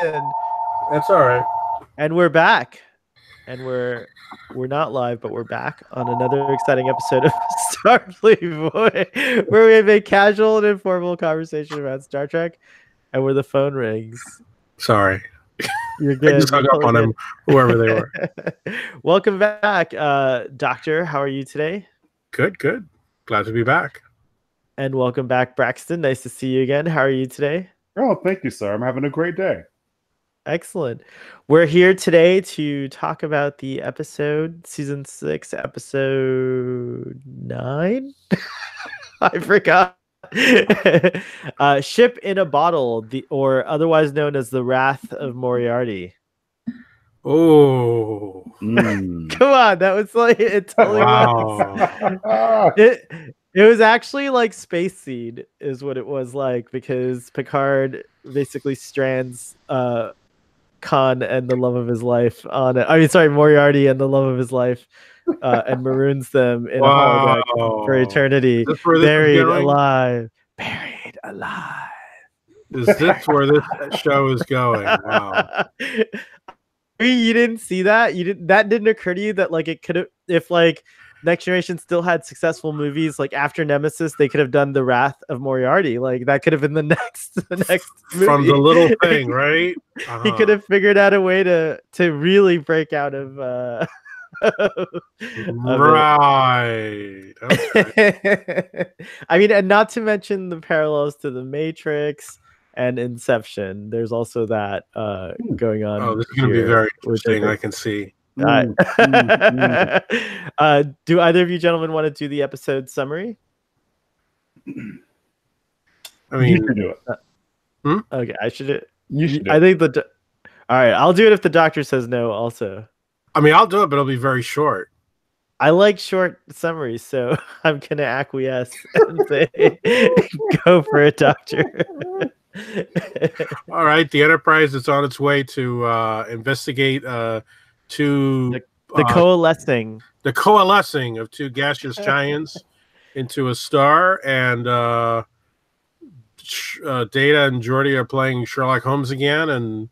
And That's all right. and we're back. And we're we're not live, but we're back on another exciting episode of Starfleet Boy, where we have a casual and informal conversation about Star Trek, and where the phone rings. Sorry. You're I good. just hung up on them, whoever they were. Welcome back, uh, Doctor. How are you today? Good, good. Glad to be back. And welcome back, Braxton. Nice to see you again. How are you today? Oh, thank you, sir. I'm having a great day. Excellent. We're here today to talk about the episode, season six, episode nine. I forgot. uh, Ship in a Bottle, the or otherwise known as the Wrath of Moriarty. Oh, Mm. Come on, that was like it totally was. wow. It it was actually like Space Seed is what it was like because Picard basically strands uh Khan and the love of his life on it. I mean sorry, Moriarty and the love of his life uh and maroons them in a holodeck for eternity. Is this where this is Buried alive. Buried alive. Is this where this show is going? Wow. I mean, you didn't see that. You didn't. That didn't occur to you that like it could have, if like Next Generation still had successful movies, like after Nemesis, they could have done the Wrath of Moriarty. Like that could have been the next, the next movie. From the little thing, right? he Uh-huh. could have figured out a way to to really break out of. uh. Right. Okay. I mean, and not to mention the parallels to the Matrix and Inception. There's also that uh going on. Oh, this is going to be very interesting. I can see. Mm, mm, mm. uh, do either of you gentlemen want to do the episode summary? I mean, you mean, should do it. Okay, I should. You should do I it. think the. do- All right, I'll do it if the doctor says no. Also, I mean, I'll do it, but it'll be very short. I like short summaries, so I'm gonna acquiesce and say, "Go for it, doctor." All right, the Enterprise is on its way to uh, investigate uh, two the uh, coalescing. the coalescing of two gaseous giants into a star, and uh, uh, Data and Geordi are playing Sherlock Holmes again, and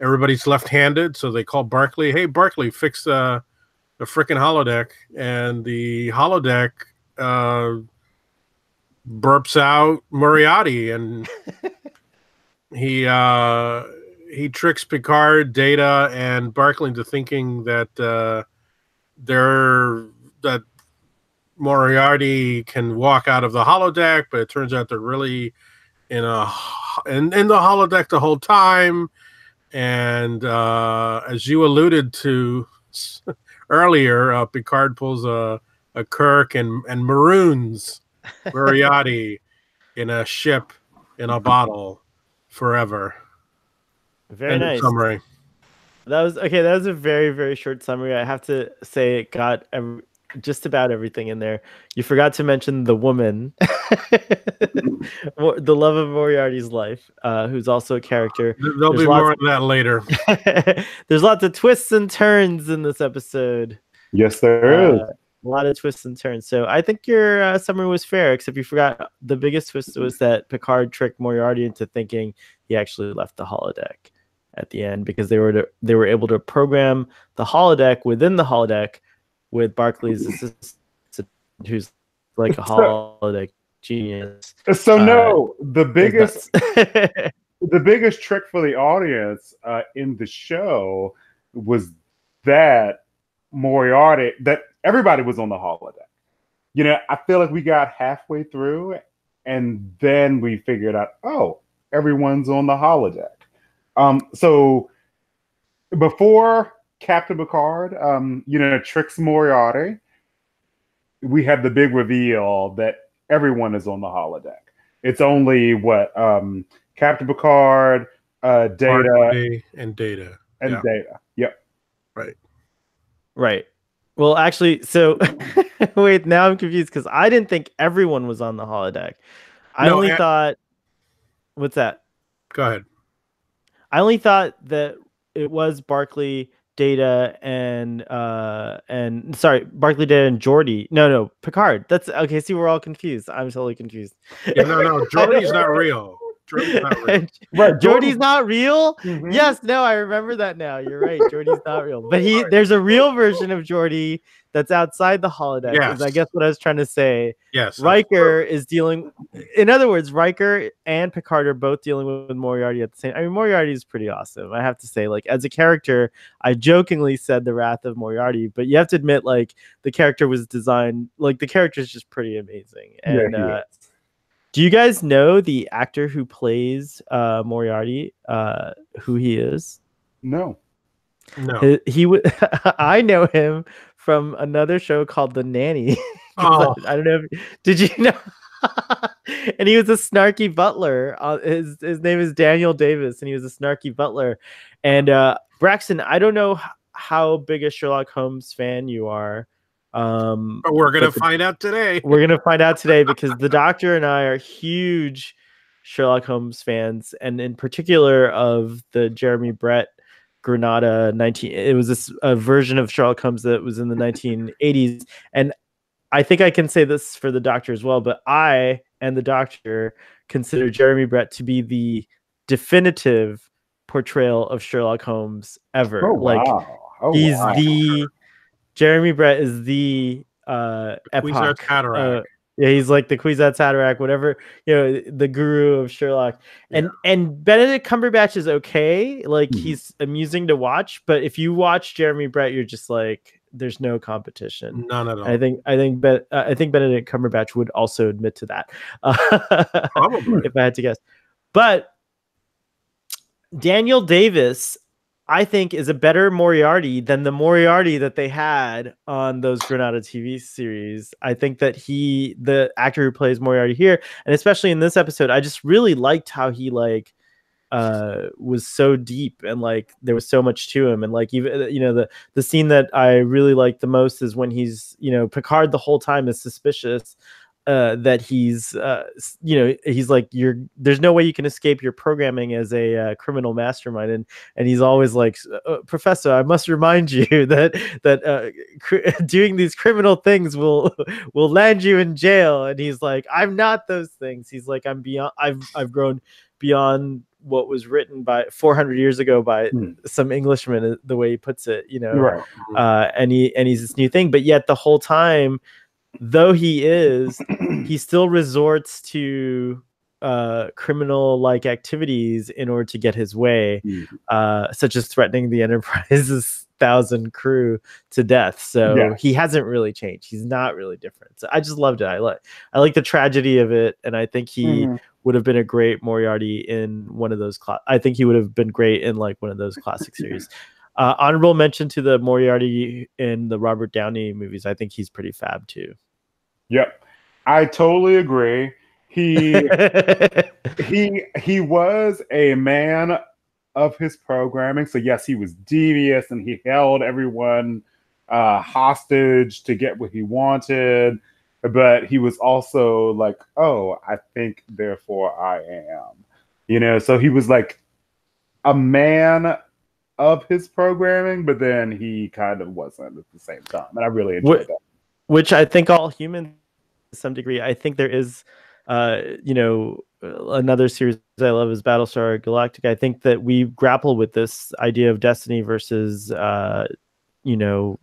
everybody's left-handed, so they call Barclay. Hey, Barclay, fix the the freaking holodeck, and the holodeck uh, burps out Moriarty, and he uh, he tricks Picard, Data, and Barclay into thinking that. Uh, they're that Moriarty can walk out of the holodeck, but it turns out they're really in a in, in the holodeck the whole time. And uh, as you alluded to earlier, uh, Picard pulls a, a Kirk and and maroons Moriarty in a ship in a bottle forever. Very End nice. Summary. That was okay. That was a very very short summary. I have to say it got ev- just about everything in there. You forgot to mention the woman, the love of Moriarty's life, uh, who's also a character. There'll There's be more of that later. There's lots of twists and turns in this episode. Yes, there is. Uh, a lot of twists and turns. So I think your uh, summary was fair, except you forgot the biggest twist was that Picard tricked Moriarty into thinking he actually left the holodeck at the end because they were to, they were able to program the holodeck within the holodeck with Barclay's assistant, who's like a holodeck genius. so uh, no, the biggest the biggest trick for the audience uh, in the show was that Moriarty that everybody was on the holodeck. You know, I feel like we got halfway through and then we figured out, oh, everyone's on the holodeck. Um, so before Captain Picard, um, you know, tricks Moriarty, we have the big reveal that everyone is on the holodeck. It's only what um, Captain Picard, uh, Data, Barclay and Data. and yeah. Data. Yep. Right. Right. Well, actually, so wait, now I'm confused because I didn't think everyone was on the holodeck. I No, only a- thought, what's that? Go ahead. I only thought that it was Barclay, Data, and uh, and sorry, Barclay, Data, and Geordi. No, no, Picard. That's okay. See, we're all confused. I'm totally confused. Yeah, no, no, Geordi's not real. Geordi's not real. Right, Geordi's not real. Mhm. Yes, no, I remember that now. You're right. Geordi's not real, but he there's a real version of Geordi that's outside the holodeck. Is I guess what I was trying to say. Yes. Riker is dealing. In other words, Riker and Picard are both dealing with Moriarty at the same. I mean, Moriarty is pretty awesome. I have to say, like as a character, I jokingly said the Wrath of Moriarty, but you have to admit, like the character was designed. Like the character is just pretty amazing. And Yeah, uh. Do you guys know the actor who plays uh, Moriarty? Uh, who he is? No. No. He, he would. I know him from another show called The Nanny. Oh. I, I don't know. If, did you know? and he was a snarky butler. Uh, his his name is Daniel Davis, and he was a snarky butler. And uh, Braxton, I don't know h- how big a Sherlock Holmes fan you are. Um, But we're gonna but the- find out today. we're gonna find out today because the doctor and I are huge Sherlock Holmes fans, and in particular of the Jeremy Brett Granada 19. It was this a version of Sherlock Holmes that was in the 1980s, and I think I can say this for the doctor as well. But I and the doctor consider Jeremy Brett to be the definitive portrayal of Sherlock Holmes ever. Oh like wow. Oh, he's wow. the Jeremy Brett is the uh. Cataract. uh, yeah, he's like the Kwisatz Haderach, whatever you know, the guru of Sherlock. And and Benedict Cumberbatch is okay, like Mhm. he's amusing to watch. But if you watch Jeremy Brett, you're just like, there's no competition. None at all. I think I think ben, uh, I think Benedict Cumberbatch would also admit to that, Probably. if I had to guess. But Daniel Davis, I think, is a better Moriarty than the Moriarty that they had on those Granada TV series. I think that he, the actor who plays Moriarty here, and especially in this episode, I just really liked how he like uh was so deep and like there was so much to him and like even you know the the scene that i really like the most is when he's you know picard the whole time is suspicious uh that he's uh you know he's like you're there's no way you can escape your programming as a uh, criminal mastermind and and he's always like uh, professor i must remind you that that uh cr- doing these criminal things will will land you in jail and he's like i'm not those things he's like i'm beyond i've i've grown beyond what was written by 400 years ago by Hmm. some englishman uh, the way he puts it you know right. uh and he and he's this new thing but yet the whole time though he is he still resorts to uh criminal like activities in order to get his way Mhm. uh such as threatening the enterprise's thousand crew to death so Yeah. he hasn't really changed he's not really different so i just loved it i like i like the tragedy of it and i think he Mhm. would have been a great Moriarty in one of those. Cla- I think he would have been great in like one of those classic series. Uh, honorable mention to the Moriarty in the Robert Downey movies. I think he's pretty fab too. Yep. I totally agree. He he he was a man of his programming. So yes, he was devious and he held everyone uh, hostage to get what he wanted. But he was also like, oh, I think, therefore I am. You know, so he was like a man of his programming, but then he kind of wasn't at the same time. And I really enjoyed What- that. Which I think all humans, to some degree, I think there is, uh, you know, uh, another series I love is Battlestar Galactica. I think that we grapple with this idea of destiny versus, uh, you know,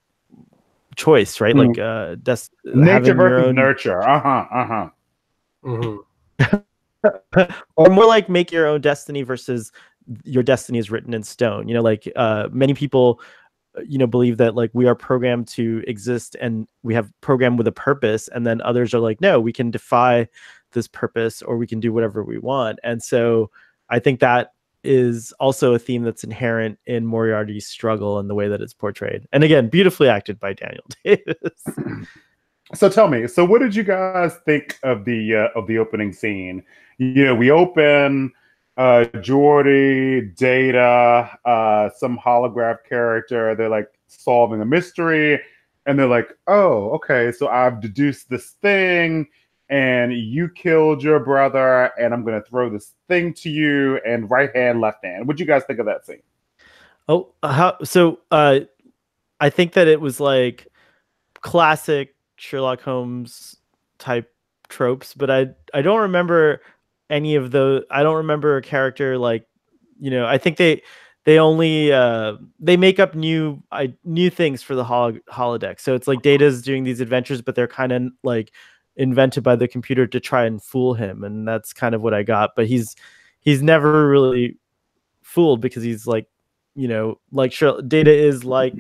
choice, right? Mm. Like, uh, des- Nature having your versus own- nurture. Uh huh. Uh huh. Mhm. or more like make your own destiny versus your destiny is written in stone. You know like uh many people you know believe that like we are programmed to exist and we have programmed with a purpose and then others are like no we can defy this purpose or we can do whatever we want. And so i think that is also a theme that's inherent in moriarty's struggle and the way that it's portrayed. And again beautifully acted by daniel davis. So tell me, so what did you guys think of the uh, of the opening scene? You know, we open uh Geordi, Data, uh some holograph character, they're like solving a mystery and they're like, "Oh, okay, so I've deduced this thing and you killed your brother and I'm going to throw this thing to you and right hand left hand." What'd you guys think of that scene? Oh, how so? Uh, I think that it was like classic Sherlock Holmes type tropes, but I I don't remember any of the I don't remember a character like, you know, I think they they only uh they make up new I new things for the hol- holodeck. So it's like Data's doing these adventures, but they're kind of like invented by the computer to try and fool him, and that's kind of what I got. But he's he's never really fooled because he's like, you know, like Sher- Data is like,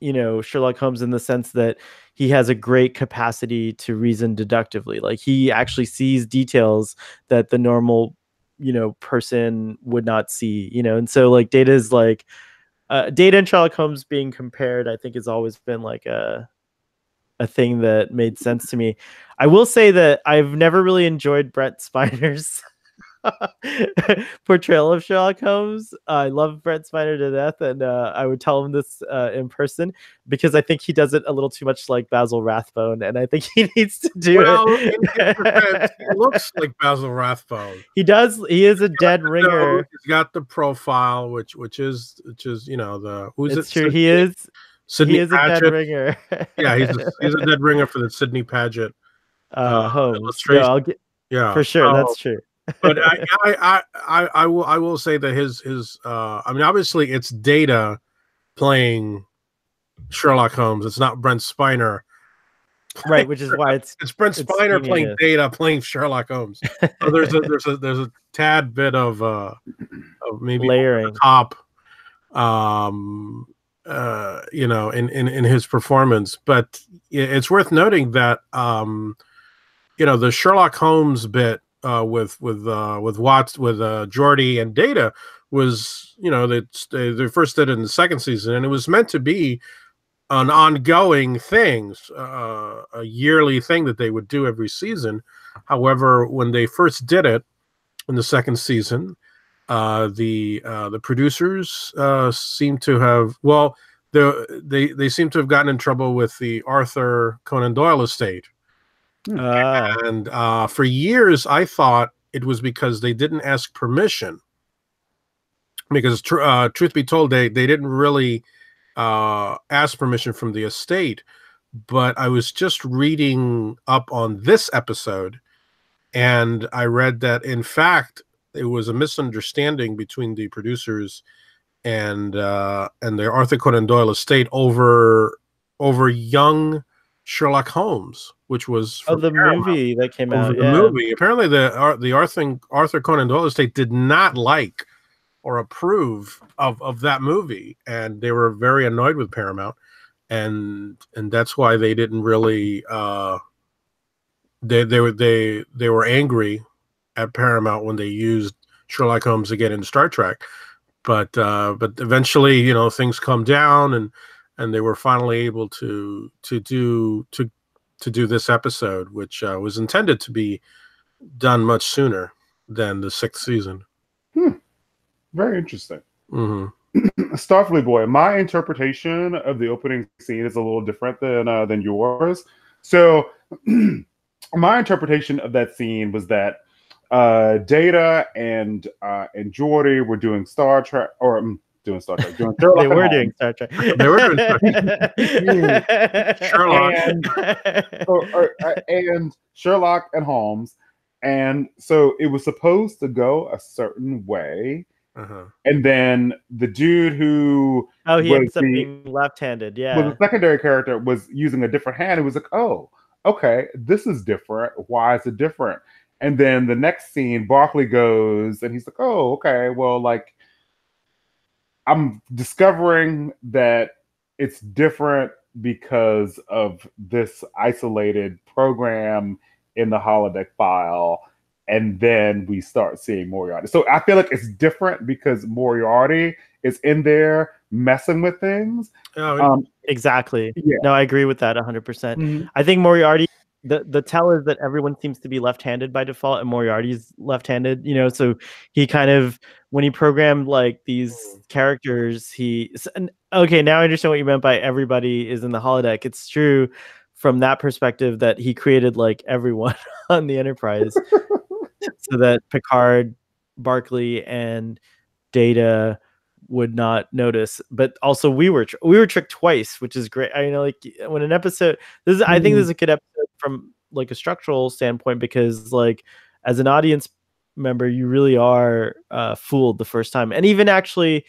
you know, Sherlock Holmes in the sense that he has a great capacity to reason deductively. Like he actually sees details that the normal, you know, person would not see, you know. And so like Data is like uh, Data and Sherlock Holmes being compared, I think has always been like a a thing that made sense to me. I will say that I've never really enjoyed Brent Spiner's portrayal of Sherlock Holmes. I love Brent Spiner to death, and uh, I would tell him this uh, in person because I think he does it a little too much like Basil Rathbone, and I think he needs to do well, it. in his he looks like Basil Rathbone. he does. He is a dead So, ringer. he's got the profile, which which is which is you know the who's It's it? true. He is. Sidney he is a dead ringer. Yeah, he's a, he's a dead ringer for the Sidney Paget. uh, uh, Holmes. No, I'll get, Yeah, for sure. So- That's true. But I, I, I, I, I will, I will say that his, his, uh, I mean, obviously, it's Data playing Sherlock Holmes. It's not Brent Spiner. right, which is why it's It's Brent It's Spiner playing. Data playing Sherlock Holmes. So there's a, there's a, there's a tad bit of, uh, of maybe layering. top, um, uh, you know, in, in, in his performance. But it's worth noting that, um, you know, the Sherlock Holmes bit uh, with with uh, with Watts with uh, Geordi and Data was, you know, they they they first did it in the second season, and it was meant to be an ongoing thing, uh, a yearly thing that they would do every season. However, when they first did it in the second season, uh, the uh, the producers uh, seem to have well, the, they they seem to have gotten in trouble with the Arthur Conan Doyle estate, Ah, and uh, for years I thought it was because they didn't ask permission. Because tr- uh, truth be told, they they didn't really uh, ask permission from the estate. But I was just reading up on this episode, and I read that in fact it was a misunderstanding between the producers and uh, and the Arthur Conan Doyle estate over over young Sherlock Holmes, which was oh, the Paramount movie that came out. the yeah. movie. Apparently, the the Arthur Arthur Conan Doyle estate did not like or approve of of that movie, and they were very annoyed with Paramount, and and that's why they didn't really. Uh, they they were they they were angry at Paramount when they used Sherlock Holmes again in Star Trek, but uh, but eventually, you know, things come down and and they were finally able to to do to to do this episode, which uh, was intended to be done much sooner than the sixth season. Very interesting. hmm Starfleet Boy, my interpretation of the opening scene is a little different than uh, than yours. So, my interpretation of that scene was that uh, Data and uh, and Geordi were doing Star Trek, or um, doing Star Trek, doing Sherlock they were Holmes. doing Star Trek. They were doing Sherlock. And, or, or, uh, and Sherlock and Holmes, and so it was supposed to go a certain way, Uh-huh. and then the dude who oh, he was ends up being left-handed. Yeah. was a secondary character was using a different hand. It was like, oh, okay, this is different. Why is it different? And then the next scene, Barclay goes and he's like, oh, okay, well, like I'm discovering that it's different because of this isolated program in the holodeck file. And then we start seeing Moriarty. So I feel like it's different because Moriarty is in there messing with things. Oh, Um, exactly. yeah. No, I agree with that 100%. Mhm. I think Moriarty. The, the tell is that everyone seems to be left-handed by default, and Moriarty's left-handed. You know, so he kind of when he programmed like these mm. characters, he and, okay. Now I understand what you meant by everybody is in the holodeck. It's true from that perspective that he created like everyone on the Enterprise, so that Picard, Barclay, and Data would not notice but also we were tr- we were tricked twice which is great i know like when an episode this is i think this is a good episode from like a structural standpoint because like as an audience member, you really are uh, fooled the first time. And even actually,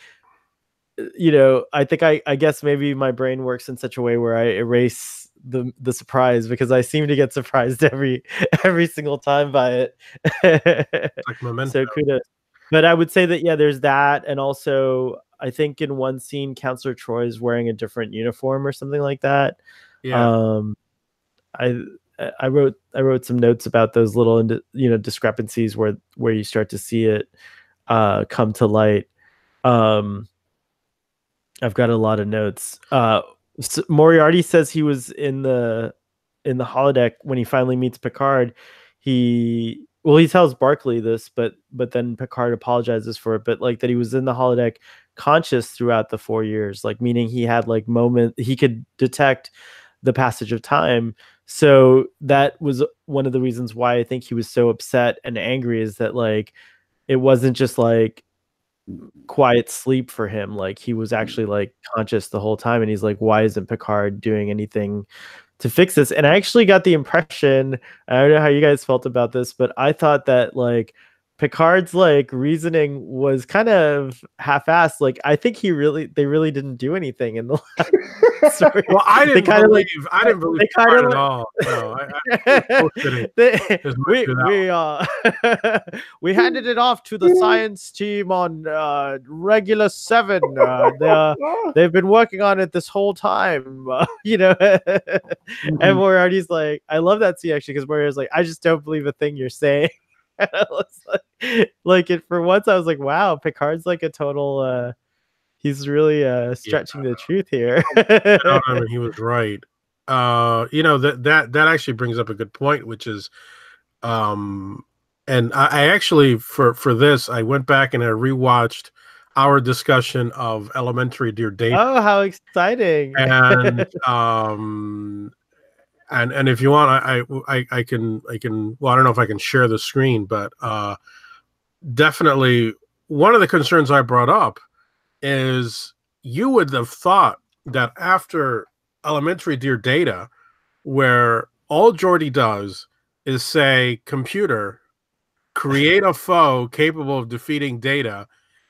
uh, you know, I think I, I guess maybe my brain works in such a way where I erase the the surprise because I seem to get surprised every every single time by it. like so kudos. But I would say that yeah, there's that, and also I think in one scene, Counselor Troy is wearing a different uniform or something like that. yeah. Um, I I wrote I wrote some notes about those little you know discrepancies where where you start to see it uh, come to light. Um, I've got a lot of notes. Uh, s Moriarty says he was in the in the holodeck when he finally meets Picard. He well, he tells Barclay this, but but then Picard apologizes for it. But like that he was in the holodeck conscious throughout the four years, like meaning he had like moment he could detect the passage of time. So that was one of the reasons why I think he was so upset and angry is that like it wasn't just like quiet sleep for him. Like he was mm. actually like conscious the whole time and he's like, why isn't Picard doing anything to fix this? And I actually got the impression, I don't know how you guys felt about this, but I thought that like Picard's like reasoning was kind of half-assed. Like I think he really they really didn't do anything in the last story. well, I didn't kinda, believe. like- I didn't believe they Picard at like- all. No, I, I, I. They- we we uh we handed it off to the science team on uh regular seven. Uh, they're, they've been working on it this whole time, uh, you know. Mm-hmm. and Moriarty's like, I love that scene actually because Moriarty's like, I just don't believe a thing you're saying. And I was like, like it for once, I was like, wow, Picard's like a total. uh He's really uh stretching the truth here. No, I mean, he was right. Uh, you know that that that actually brings up a good point, which is, um, and I, I actually for for this I went back and I rewatched our discussion of Elementary Dear Data, oh, how exciting! and um, and and if you want, I, I I can I can well I don't know if I can share the screen, but uh, definitely one of the concerns I brought up is you would have thought that after elementary dear data where all geordi does is say computer create a foe capable of defeating data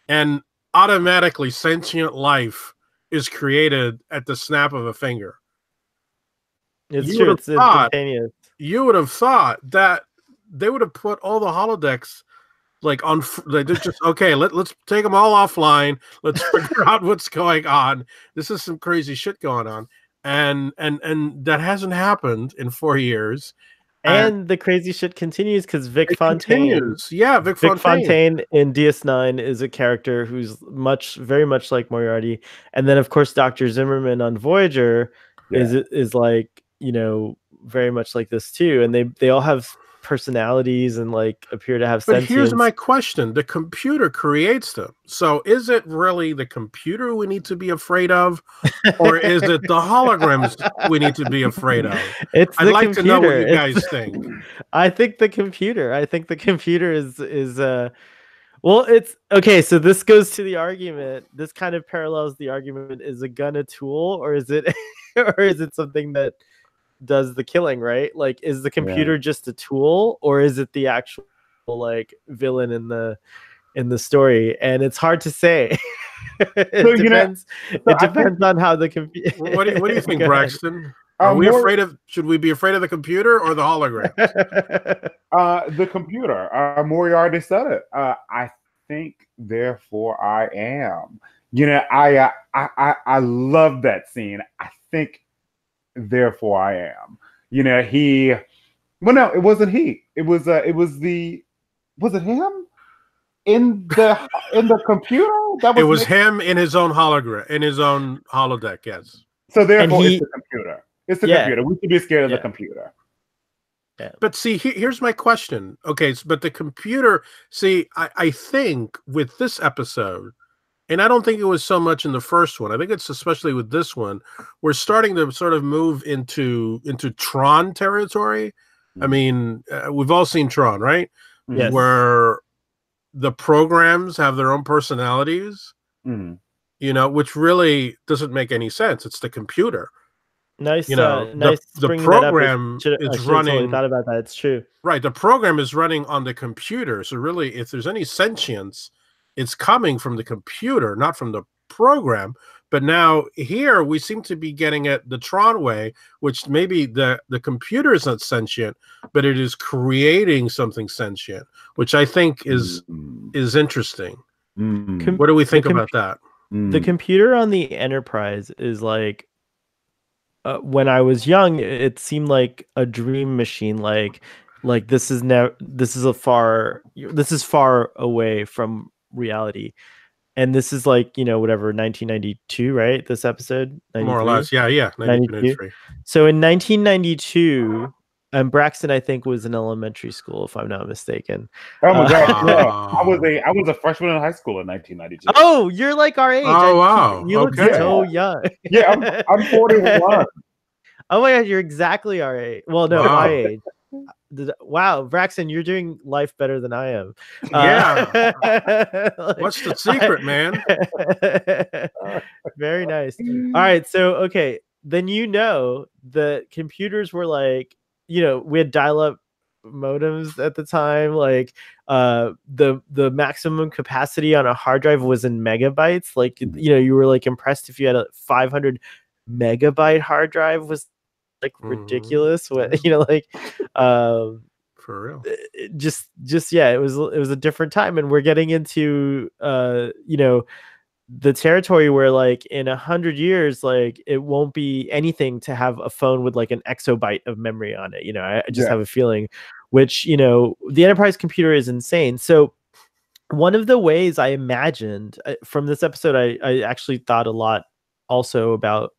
and automatically sentient life is created at the snap of a finger it's you true. It's thought- instantaneous. you would have thought that they would have put all the holodecks like on f- like just okay let, let's take them all offline let's figure out what's going on this is some crazy shit going on and and and that hasn't happened in four years And the crazy shit continues because Vic Fontaine, continues. yeah vic, Vic fontaine, Fontaine in DS9 is a character who's much, very much like Moriarty, and then of course Doctor Zimmerman on Voyager is is like you know very much like this too, and they they all have personalities and like appear to have but sentience. here's my question the computer creates them so is it really the computer we need to be afraid of or is it the holograms we need to be afraid of It's i'd like to know what computer. you It's- guys think I think the computer. I think the computer is is uh well it's okay, so this goes to the argument. This kind of parallels the argument is a gun a tool or is it or is it something that does the killing, right? Like is the computer just a tool or is it the actual like villain in the in the story? And it's hard to say. it So, you know, depends I it think- depends on how the computer what do you, what do you think braxton Are Uh, we more- afraid of? Should we be afraid of the computer or the hologram? Uh, the computer. Uh, Moriarty said it. Uh, I think, therefore, I am. You know, I, uh, I, I, I love that scene. I think, therefore, I am. You know, he. Well, no, it wasn't he. It was. Uh, it was the. Was it him? In the in the computer. That was it was Nick- him in his own hologram, in his own holodeck. Yes, So therefore, he- it's the computer. It's the Yeah. computer. We should be scared of Yeah. the computer. Yeah. but see, he, here's my question. Okay, s- but the computer. See, I, I think with this episode, and I don't think it was so much in the first one. I think it's especially with this one, we're starting to sort of move into into Tron territory. I mean, uh, we've all seen Tron, right? Yes. Where the programs have their own personalities. Mhm. you know, which really doesn't make any sense. It's the computer. Nice, You know, uh, the- nice. the bringing that up. Program should- I is should've totally running- thought about that. It's true. Right. The program is running on the computer. So really, if there's any sentience, it's coming from the computer, not from the program. But now here we seem to be getting it the Tron way, which maybe the the computer is not sentient, but it is creating something sentient, which I think is Mm, is interesting. mm, Com- What do we think com- about that? The mm. computer on the Enterprise is like, uh, when I was young, it- it seemed like a dream machine. Like, like this is now this is a far this is far away from reality, and this is like you know whatever 1992, right? This episode, More or less. Yeah, yeah. 92? So in 1992, and Braxton, I think, was in elementary school, if I'm not mistaken. Oh my god! Uh. I was a I was a freshman in high school in 1992. Oh, you're like our age. Oh, I- wow. You look Okay. so young. Yeah, I'm, I'm 41. Oh my god, you're exactly our age. Well, no, Wow. my age. Did- Wow, Braxton, you're doing life better than I am. Yeah. Uh, What's the secret, man? Very nice. All right, so okay, then you know the computers were like, you know, we had dial-up modems at the time. Like, uh, the the maximum capacity on a hard drive was in megabytes. Like, you know, you were like impressed if you had a 500 megabyte hard drive was like Mhm. ridiculous. What you know, like, um, For real. just just yeah it was it was a different time and we're getting into uh you know the territory where like in a hundred years like it won't be anything to have a phone with like an exabyte of memory on it you know i, I just Yeah. have a feeling which you know the enterprise computer is insane so one of the ways i imagined uh, from this episode i i actually thought a lot also about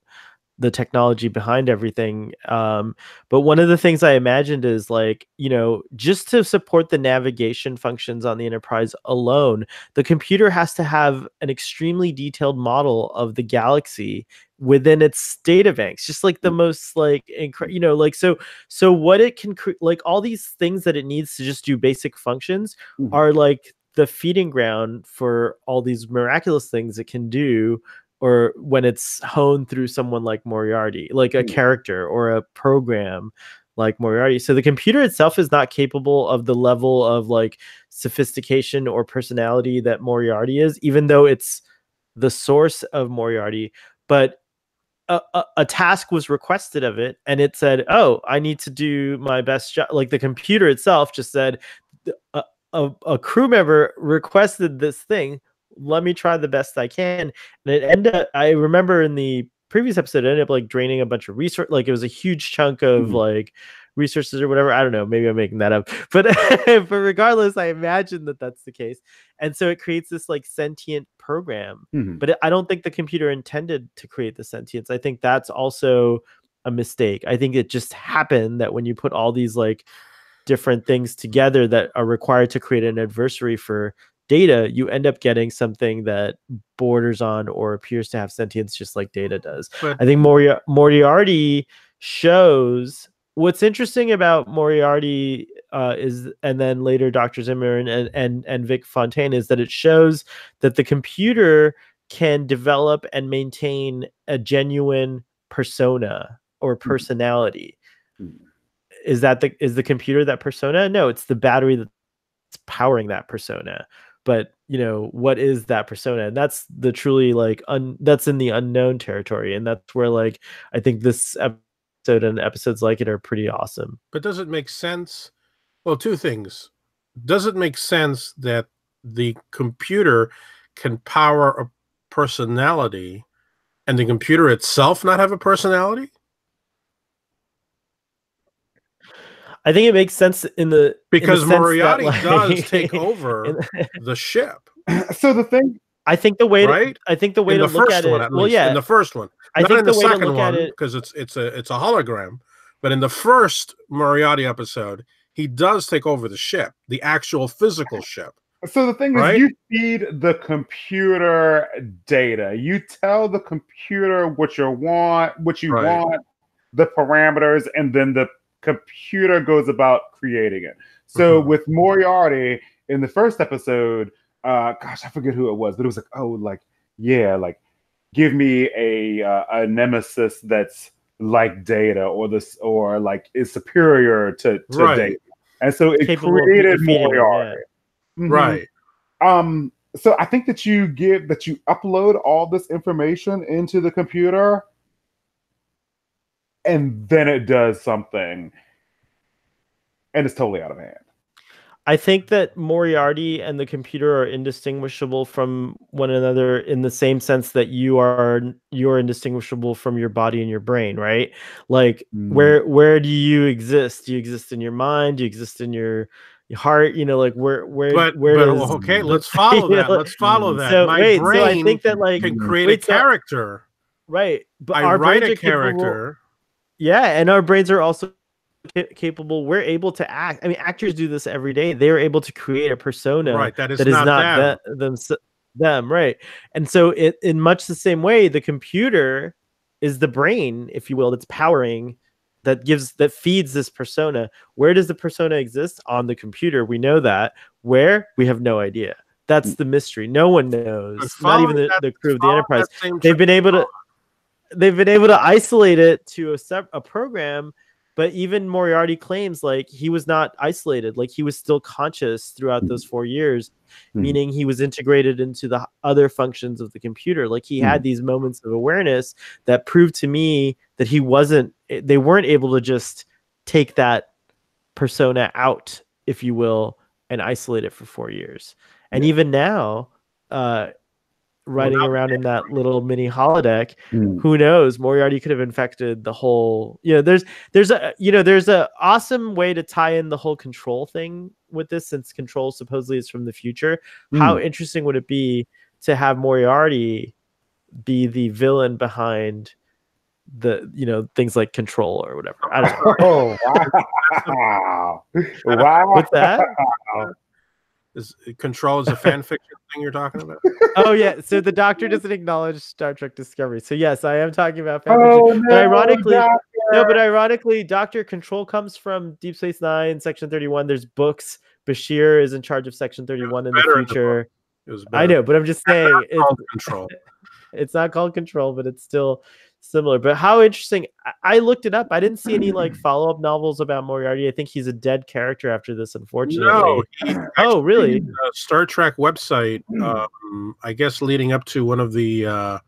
the technology behind everything um but one of the things I imagined is like, you know, just to support the navigation functions on the enterprise alone, the computer has to have an extremely detailed model of the galaxy within its data banks just like the most like incre- you know like so so what it can cre- like all these things that it needs to just do basic functions Mhm. are like the feeding ground for all these miraculous things it can do or when it's honed through someone like Moriarty, like a Mm. character or a program like Moriarty. So the computer itself is not capable of the level of like sophistication or personality that Moriarty is, even though it's the source of Moriarty. But a, a, a task was requested of it, and it said, "Oh, I need to do my best job." Like the computer itself just said, a, a, a crew member requested this thing. Let me try the best I can." And it ended. Up, I remember in the previous episode, it ended up like draining a bunch of resource. Like it was a huge chunk of Mhm. like resources or whatever. I don't know. Maybe I'm making that up. But but regardless, I imagine that that's the case. And so it creates this like sentient program Mhm. but it- I don't think the computer intended to create the sentience. I think that's also a mistake. I think it just happened that when you put all these like different things together that are required to create an adversary for data, you end up getting something that borders on or appears to have sentience just like data does. I think Moria- Moriarty shows what's interesting about Moriarty uh, is, and then later Dr. Zimmer and, and and Vic Fontaine is that it shows that the computer can develop and maintain a genuine persona or personality. Mhm. Is that the is the computer that persona? No, it's the battery that's powering that persona. But you know what is that persona? And that's the truly like un, that's in the unknown territory, and that's where like I think this episode and episodes like it are pretty awesome. but does it make sense? Well, two things. Does it make sense that the computer can power a personality and the computer itself not have a personality? I think it makes sense in the in the Because that, Moriarty like- does take over in- the ship, So the thing, I think the way to. I think the way in to the look first at it. one, at well, least. yeah, In the first one. I Not think in the, the, way to second look at one, it. because it's it's a it's a hologram. But in the first Moriarty episode, he does take over the ship, the actual physical ship. so the thing Right? is, you feed the computer data. You tell the computer what you want, what you Right. want, the parameters, and then the computer goes about creating it. So Mhm. with Moriarty in the first episode, uh, gosh, I forget who it was, but it was like, oh, like yeah, like give me a uh, a nemesis that's like data or this or like is superior to, to Right. data. And so it Capable created Moriarty. Mhm. Right. Um, so I think that you give that you upload all this information into the computer and then it does something and it's totally out of hand. I think that Moriarty and the computer are indistinguishable from one another in the same sense that you are you're indistinguishable from your body and your brain, right? Like Mm. where where do you exist? Do you exist in your mind? Do you exist in your, your heart? You know, like where where But, where but does okay, let's follow that. like- Let's follow that. So My wait, brain so I think that like can create wait, a so- character. right, but I our write brains a are capable- character. Yeah, and our brains are also capable. We're able to act. I mean, actors do this every day. They are able to create a persona right. That is that is not, not, them. the- them, them, right? And so, it in much the same way, the computer is the brain, if you will, that's powering, that gives, that feeds this persona. Where does the persona exist on the computer? We know that. Where we have no idea. That's mm. the mystery. No one knows. Not even the, that- the crew of the Enterprise they've been able to they've been able to isolate it to a sep- a program but even moriarty claims like he was not isolated. Like he was still conscious throughout those four years Mhm. meaning he was integrated into the other functions of the computer. Like he had these moments of awareness that proved to me that he wasn't eh, they weren't able to just take that persona out if you will and isolate it for four years. And even now uh riding now- around in that little mini holodeck Mm. who knows moriarty could have infected the whole you know there's there's a you know there's a awesome way to tie in the whole control thing with this since control supposedly is from the future how interesting would it be to have moriarty be the villain behind the you know things like control or whatever i don't know Oh wow! wow! what's that is control is a fan fiction thing you're talking about. oh yeah so the doctor doesn't acknowledge star trek discovery so yes i am talking about fan fiction. Oh no! But ironically- Doctor! No, but ironically, Doctor Control comes from Deep Space Nine, Section Thirty One. There's books. Bashir is in charge of Section Thirty One in the better in the future. It was I know, but I'm just saying it's, Called control. it's not called Control, but it's still similar. But how interesting! I, I looked it up. I didn't see any like follow up novels about Moriarty. I think he's a dead character after this, unfortunately. No, he, Oh, really? the Star Trek website, um, I guess leading up to one of the uh,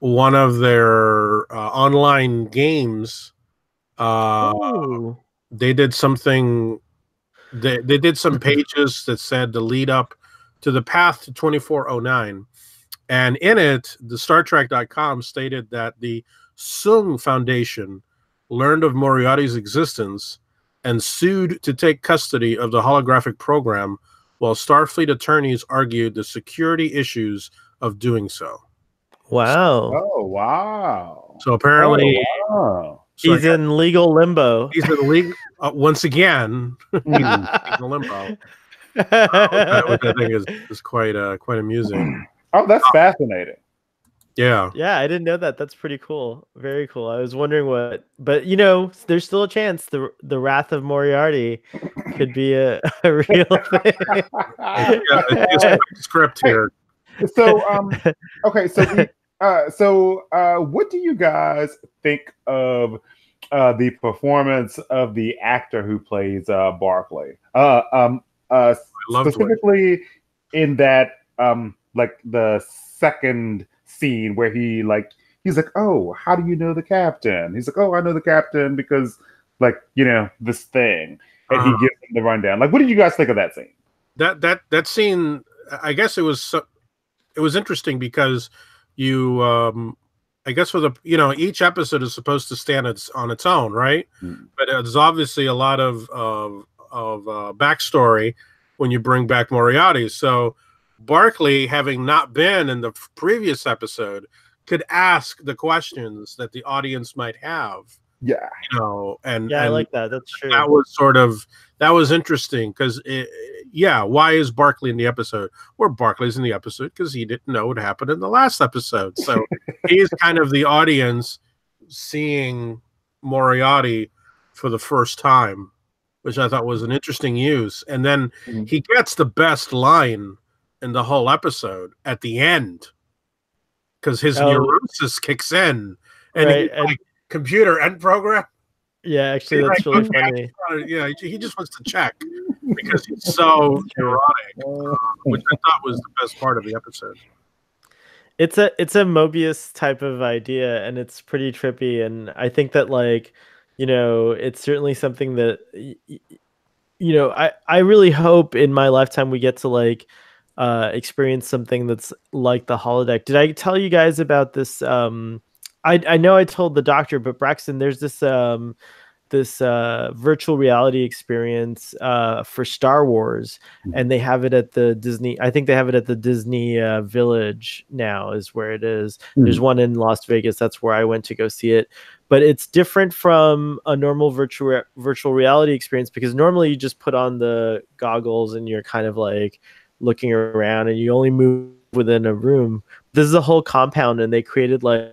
one of their uh, online games, uh, Oh, they did something. They they did some pages that said the lead up to the path to twenty four oh nine, and in it, the StarTrek.com stated that the Soong Foundation learned of Moriarty's existence and sued to take custody of the holographic program, while Starfleet attorneys argued the security issues of doing so. wow! Oh wow! So apparently, Oh, wow. so he's in legal limbo. he's in legal uh, once again. Mm. in limbo. which I think is, is quite uh, quite amusing. Oh, that's fascinating. Yeah, Yeah, I didn't know that. That's pretty cool. Very cool. I was wondering what, but you know, there's still a chance the the Wrath of Moriarty could be a, a real thing. yeah it's a script here. so um okay so we, uh so uh what do you guys think of uh the performance of the actor who plays uh barclay uh um uh I loved specifically in that um like the second scene where he like he's like oh how do you know the captain he's like oh i know the captain because like you know this thing and he Uh-huh. gives him the rundown like what did you guys think of that scene That that that scene, I guess it was so, it was interesting because you, um, I guess for the you know each episode is supposed to stand its on its own, right? Mm. But there's obviously a lot of of of uh, backstory when you bring back Moriarty. So Barclay, having not been in the previous episode, could ask the questions that the audience might have. yeah You know, and yeah, I like that. That's true. that was sort of that was interesting because yeah why is barclay in the episode well barclay's in the episode because he didn't know what happened in the last episode so he's kind of the audience seeing moriarty for the first time which i thought was an interesting use and then Mhm. he gets the best line in the whole episode at the end because his Oh. neurosis kicks in and Right, and- like computer end program. Yeah, actually, that's like, really funny. Uh, yeah, he- just wants to check because he's so neurotic, which I thought was the best part of the episode. It's a it's a Mobius type of idea, and it's pretty trippy. And I think that like, you know, it's certainly something that you know. I I really hope in my lifetime we get to like uh experience something that's like the holodeck. Did I tell you guys about this? Um, I I know I told the doctor, but Braxton, there's this um this uh, virtual reality experience uh, for Star Wars, and they have it at the Disney. I think they have it at the Disney uh, Village now, is where it is. There's one in Las Vegas. That's where I went to go see it. But it's different from a normal virtual virtual reality experience because normally you just put on the goggles and you're kind of like looking around and you only move within a room. This is a whole compound, and they created like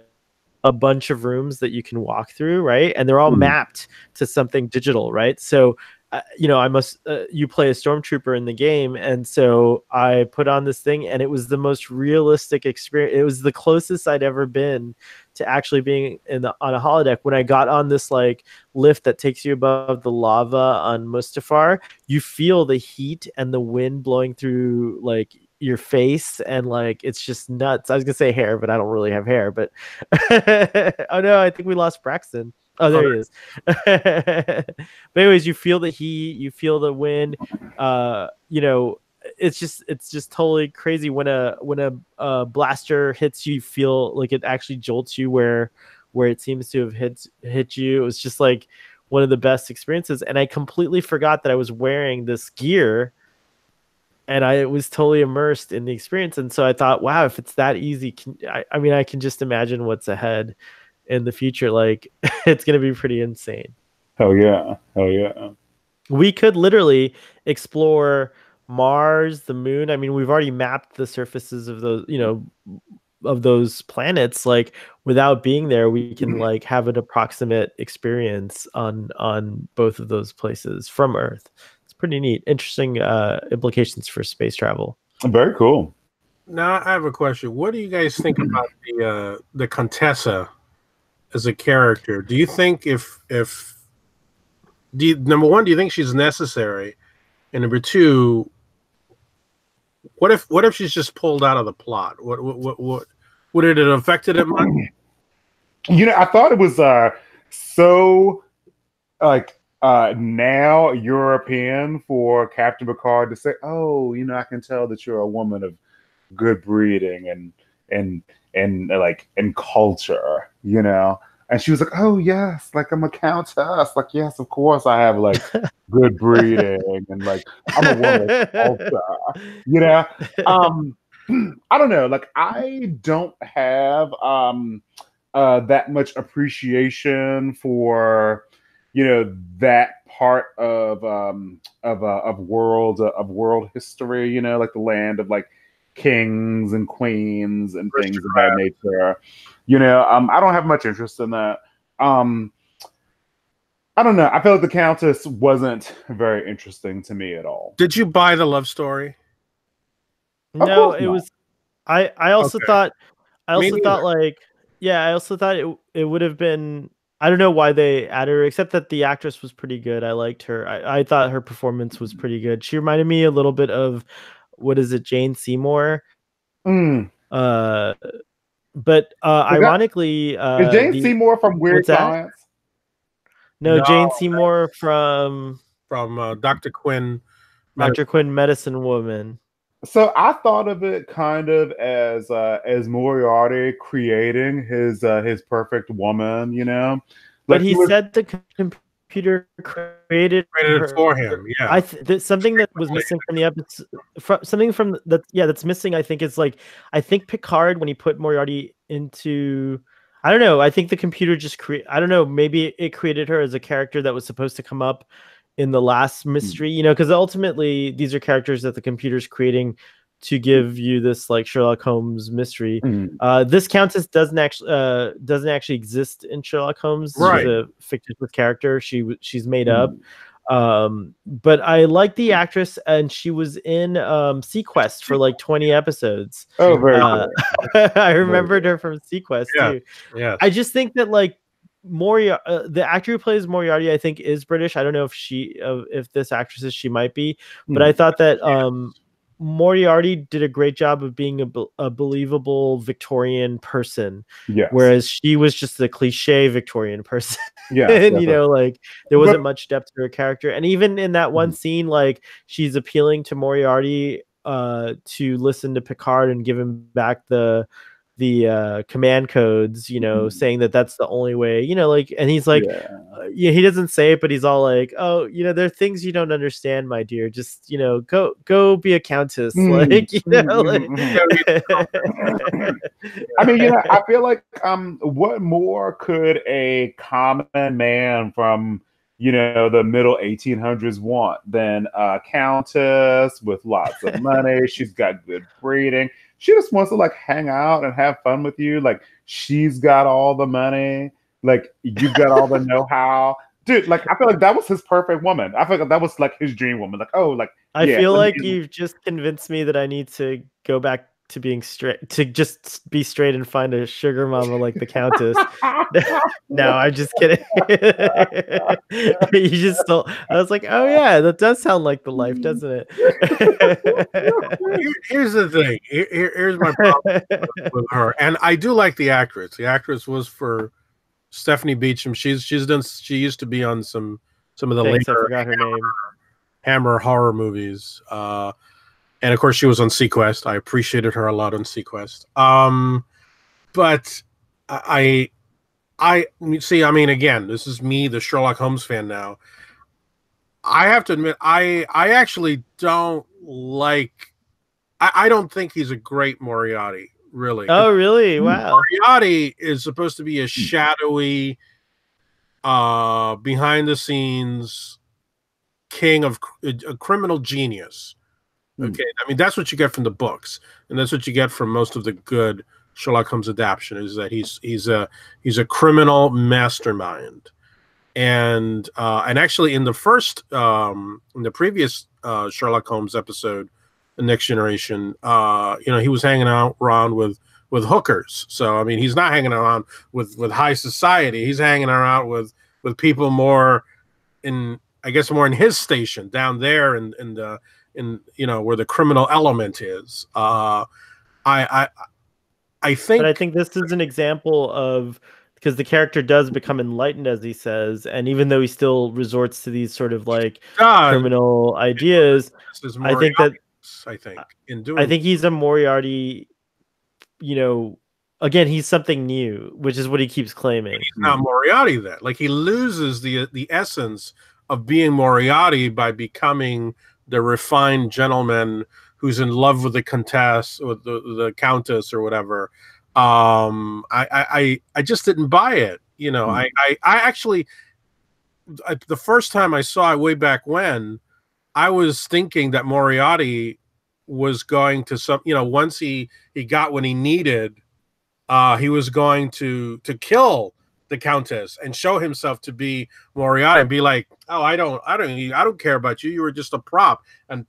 a bunch of rooms that you can walk through, right? And they're all Mhm. mapped to something digital, right? So, uh, you know, I must, uh, you play a stormtrooper in the game. And so I put on this thing and it was the most realistic experience. It was the closest I'd ever been to actually being in the, on a holodeck. When I got on this like lift that takes you above the lava on Mustafar, you feel the heat and the wind blowing through like your face and like it's just nuts. I was gonna say hair, but I don't really have hair. But oh no, I think we lost Braxton. Oh, there he is. but anyways, you feel the heat, you feel the wind. Uh, you know, it's just it's just totally crazy when a when a, uh blaster hits you, you feel like it actually jolts you where where it seems to have hit hit you. It was just like one of the best experiences, and I completely forgot that I was wearing this gear and I was totally immersed in the experience. And so I thought, wow, if it's that easy, can, I, I mean, I can just imagine what's ahead in the future. Like, it's going to be pretty insane. Hell yeah. Hell yeah. We could literally explore Mars, the moon. I mean, we've already mapped the surfaces of those, you know, of those planets. Like, without being there, we can like have an approximate experience on on both of those places from Earth. It's pretty neat. Interesting uh, implications for space travel. Very cool. Now I have a question. What do you guys think about the uh, the Contessa as a character? Do you think if if do you, number one, do you think she's necessary? And number two, what if what if she's just pulled out of the plot? What what what, what would it have affected it much? You know, I thought it was uh so like uh now European for Captain Picard to say, "Oh, you know, I can tell that you're a woman of good breeding and and and like and culture," you know. And she was like, "Oh yes, like I'm a countess. Like yes, of course I have like good breeding and like I'm a woman culture." You know, um i don't know like i don't have um uh that much appreciation for you know that part of um of uh, of world uh, of world history you know like the land of like kings and queens and things of that nature you know um i don't have much interest in that um i don't know i feel like the countess wasn't very interesting to me at all Did you buy the love story? Of no, it not. was. I I also Okay. thought. I also thought like yeah, I also thought it it would have been. I don't know why they added her, except that the actress was pretty good. I liked her. I, I thought her performance was pretty good. She reminded me a little bit of what is it, Jane Seymour. Mm. Uh, but uh, that- ironically, uh, Is Jane the- Seymour from Weird what's that? Science? no, No, Jane Seymour from From uh, Dr. Quinn. Dr. Quinn, Medicine Woman. So I thought of it kind of as uh, as Moriarty creating his uh, his perfect woman, you know. But he was- said the com- computer created, Created her- for him. Yeah. I th- th- something that was missing from the episode, from something from that, yeah, that's missing. I think is like, I think Picard when he put Moriarty into, I don't know. I think the computer just create. I don't know. Maybe it created her as a character that was supposed to come up in the last hmm. mystery. You know, because ultimately these are characters that the computer's creating to give you this like Sherlock Holmes mystery. Mm. Uh, this countess doesn't actually uh, doesn't actually exist in Sherlock Holmes. Right. She's a fictitious character. She she's made up. Um, but I like the actress, and she was in um, Seaquest for like twenty episodes. Oh, very Uh, cool. I remembered her from Seaquest Yeah. too. yeah. I just think that like Moriarty, uh, the actor who plays Moriarty, I think is British. I don't know if she, uh, if this actress is, she might be, but Hmm. I thought that um, Moriarty did a great job of being a, a believable Victorian person, Yes. whereas she was just a cliche Victorian person. yeah, and you know, like there wasn't But- much depth to her character. And even in that one Mhm. scene, like she's appealing to Moriarty uh to listen to Picard and give him back the the uh command codes you know Mhm. saying that that's the only way you know like and he's like yeah. uh, yeah, he doesn't say it, but he's all like, "Oh, you know, there are things you don't understand, my dear. Just you know, go go be a countess." Mm, Like you know, mm, like, mm, I mean, you know, I feel like um, what more could a common man from you know the middle 1800s want than a countess with lots of money? She's got good breeding. She just wants to like hang out and have fun with you. Like she's got all the money. Like you've got all the know-how. Dude, like I feel like that was his perfect woman. I feel like that was like his dream woman. Like, oh, like I Yeah, feel like you've just convinced me that I need to go back to being straight, to just be straight and find a sugar mama like the countess. no, I'm just kidding. you just stole. I was like, oh yeah, that does sound like the life, doesn't it? Here's the thing. Here- here- here's my problem with her, and I do like the actress. The actress was for Stephanie Beacham. She's she's done. She used to be on some some of the Thanks, I later forgot her name. Hammer horror movies. Uh, and of course, she was on Seaquest. I appreciated her a lot on Seaquest. Um, but I, I I- see. I mean, again, this is me, the Sherlock Holmes fan now. I have to admit, I I actually don't like. I, I don't think he's a great Moriarty. Really. Oh, really? Hmm. Wow. Moriarty is supposed to be a shadowy, uh, behind the scenes king of a criminal genius. Hmm. Okay, I mean that's what you get from the books, and that's what you get from most of the good Sherlock Holmes adaptation is that he's he's a he's a criminal mastermind, and uh, and actually in the first um, in the previous uh, Sherlock Holmes episode, The Next Generation, uh, you know he was hanging out around with with hookers. So I mean he's not hanging around with with high society. He's hanging around with with people more in I guess more in his station down there in in the in you know where the criminal element is. Uh, I I I think But I think this is an example of because the character does become enlightened, as he says, and even though he still resorts to these sort of like God, criminal ideas, I think that I think in doing I think he's a Moriarty. You know, again, he's something new, which is what he keeps claiming. he's not Moriarty then. Like he loses the the essence of being Moriarty by becoming the refined gentleman who's in love with the countess or the, the countess or whatever. Um, I, I I I just didn't buy it. You know, Hmm. I, I I actually I, the first time I saw it way back when, I was thinking that Moriarty was going to some you know once he he got what he needed uh he was going to to kill the countess and show himself to be Moriarty and be like oh I don't I don't I don't care about you you were just a prop and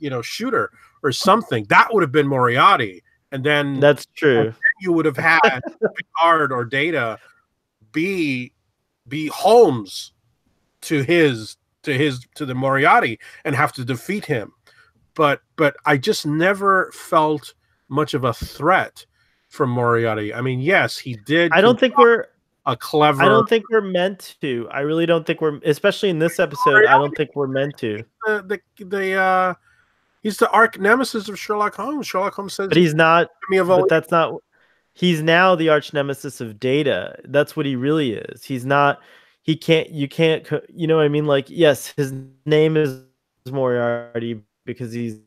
you know shooter or something that would have been Moriarty and then That's true. you would have had Picard or Data be be Holmes to his to his to the Moriarty and have to defeat him. But but I just never felt much of a threat from Moriarty. I mean, yes, he did. I don't think we're. A clever. I don't think we're meant to. I really don't think we're, especially in this episode. I don't think we're meant to. the the, the uh, he's the arch nemesis of Sherlock Holmes. Sherlock Holmes says, But he's not. "Me of But all that's not. He's now the arch nemesis of Data. That's what he really is. He's not. He can't. You can't. You know what I mean? Like, yes, his name is Moriarty because he's,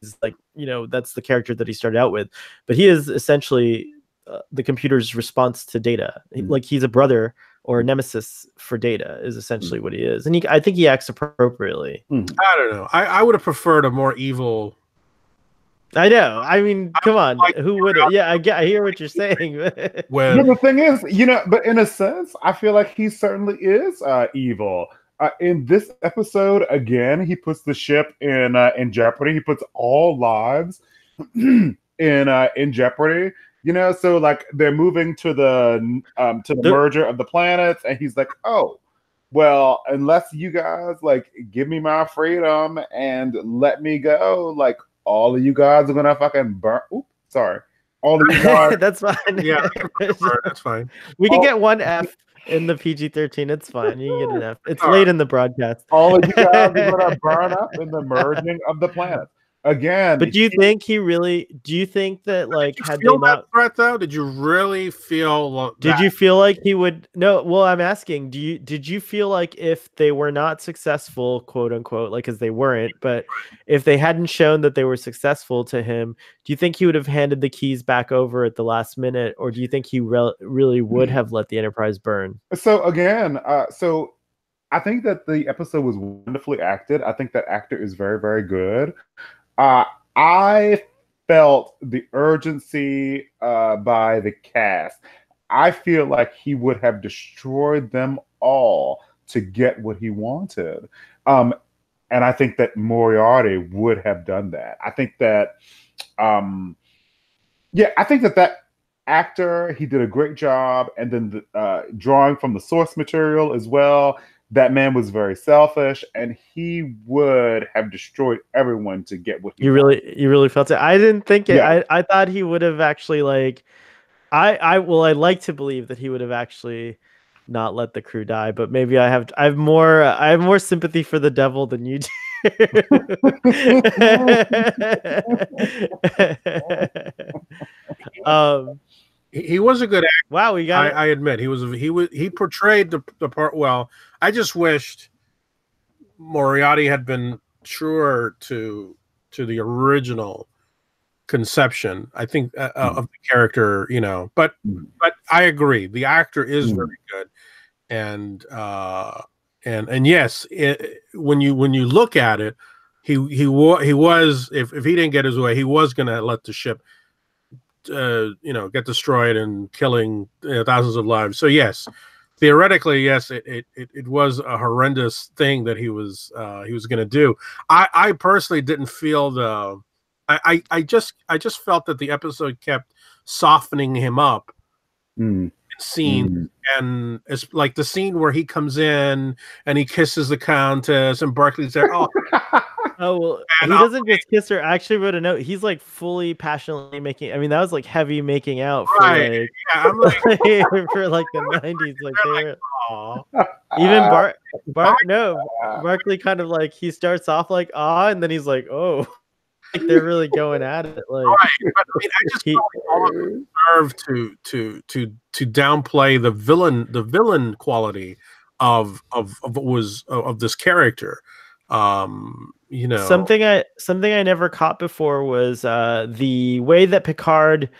he's like you know that's the character that he started out with, but he is essentially uh, the computer's response to Data. Mm. Like he's a brother or a nemesis for Data is essentially what he is, and he. I think he acts appropriately. I don't know. I, I would have preferred a more evil I know. I mean, come on. like Who would? Yeah, I get. I hear what you're saying. when No, the thing is, you know, but in a sense, I feel like he certainly is uh, evil. Uh, in this episode, again, he puts the ship in uh, in jeopardy. He puts all lives in uh, in jeopardy. You know, so like they're moving to the um to the, The- merger of the planets, and he's like, oh, well, unless you guys like give me my freedom and let me go, like all of you guys are gonna fucking burn. Oop, sorry, all of you guys. That's fine. Yeah, that's fine. we can Oh. get one F in the PG thirteen. It's fine. You can get an F. It's All late in the broadcast. all of you guys are gonna burn up in the merging of the planets again. But do you think he really? Do you think that like Did you had they not? that threat though? Did you really feel? lo- Did you feel like he would? No. Well, I'm asking. Do you? Did you feel like if they were not successful, quote unquote, like as they weren't, but if they hadn't shown that they were successful to him, do you think he would have handed the keys back over at the last minute, or do you think he rel- really would have let the Enterprise burn? So again, uh, so I think that the episode was wonderfully acted. I think that actor is very, very good. Uh, I felt the urgency uh, by the cast. I feel like he would have destroyed them all to get what he wanted. Um, and I think that Moriarty would have done that. I think that, um, yeah, I think that that actor he did a great job, and then the, uh, drawing from the source material as well. That man was very selfish, and he would have destroyed everyone to get what he You really, you really felt it. I didn't think it. Yeah. I, I thought he would have actually like, I, I, well, I like to believe that he would have actually not let the crew die, but maybe I have, I have more, I have more sympathy for the devil than you do. um, He, he was a good actor. wow, we got I, it. I admit he was. He was. He portrayed the the part well. I just wished Moriarty had been truer to to the original conception. I think uh, uh, of the character. You know, but Mhm. but I agree. The actor is Mhm. very good, and uh, and and yes, it, when you when you look at it, he he wa- he was if if he didn't get his way, he was going to let the ship uh, you know get destroyed and killing you know, thousands of lives. So yes, theoretically, yes, it it, it, was a horrendous thing that he was uh, he was going to do. I I personally didn't feel the. I, I I just I just felt that the episode kept softening him up Mm, in scenes mm. and it's like the scene where he comes in and he kisses the countess and Barclay's there. Oh, Oh well, And he I'll- doesn't just kiss her. I actually wrote a note. He's like fully passionately making. I mean, that was like heavy making out for Right. like yeah, I'm like, for like the nineties. Like they were aw. even Uh, Bar Bar no Barclay kind of like he starts off like ah and then he's like oh like they're really going at it like Right. But I mean, I just He- felt like all of it to to to to downplay the villain the villain quality of of of what was of, of this character. Um, you know, something I something I never caught before was uh the way that Picard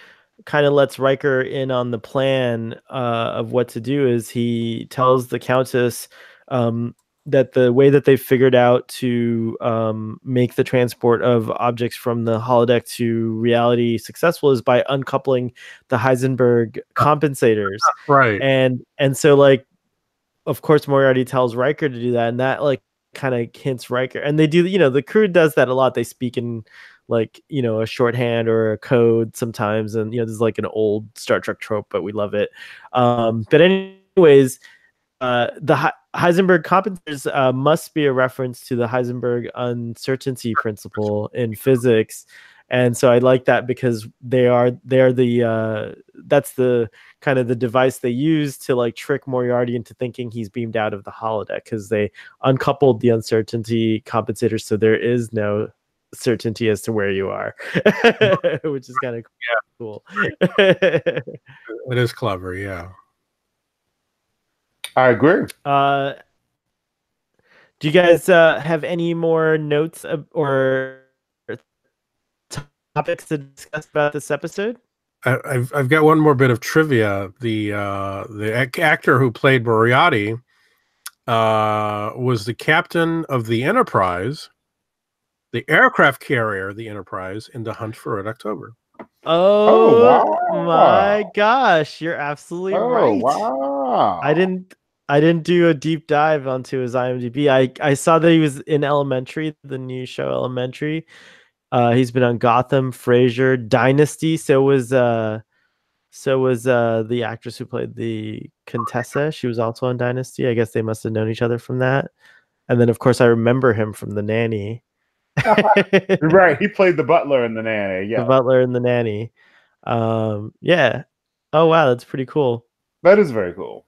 kind of lets Riker in on the plan uh, of what to do is he tells the Countess um, that the way that they've figured out to um, make the transport of objects from the holodeck to reality successful is by uncoupling the Heisenberg compensators right? and and so like of course Moriarty tells Riker to do that and that like kind of hints Riker and they do you know the crew does that a lot. They speak in like you know a shorthand or a code sometimes and you know this is like an old Star Trek trope but we love it. Um but anyways uh the He- Heisenberg compensators uh, must be a reference to the Heisenberg uncertainty principle in physics and so I like that because they are they're the uh that's the kind of the device they use to like trick Moriarty into thinking he's beamed out of the holodeck because they uncoupled the uncertainty compensator, so there is no certainty as to where you are, which is kind of cool. It is clever, yeah. I agree. uh, do you guys uh, have any more notes uh, or topics to discuss about this episode? I, I've I've got one more bit of trivia. The uh, the ac- actor who played Moriarty uh, was the captain of the Enterprise, the aircraft carrier, the Enterprise, in the Hunt for Red October. Oh, wow. my gosh, you're absolutely Oh right. wow! I didn't I didn't do a deep dive onto his IMDb. I I saw that he was in Elementary, the new show Elementary. Uh he's been on Gotham, Frasier, Dynasty, so was uh So was uh, the actress who played the Contessa. She was also on Dynasty. I guess they must have known each other from that. And then, of course, I remember him from The Nanny. right, he played the butler in the nanny. Yeah, The Butler in The Nanny. Um, yeah. Oh wow, that's pretty cool. that is very cool.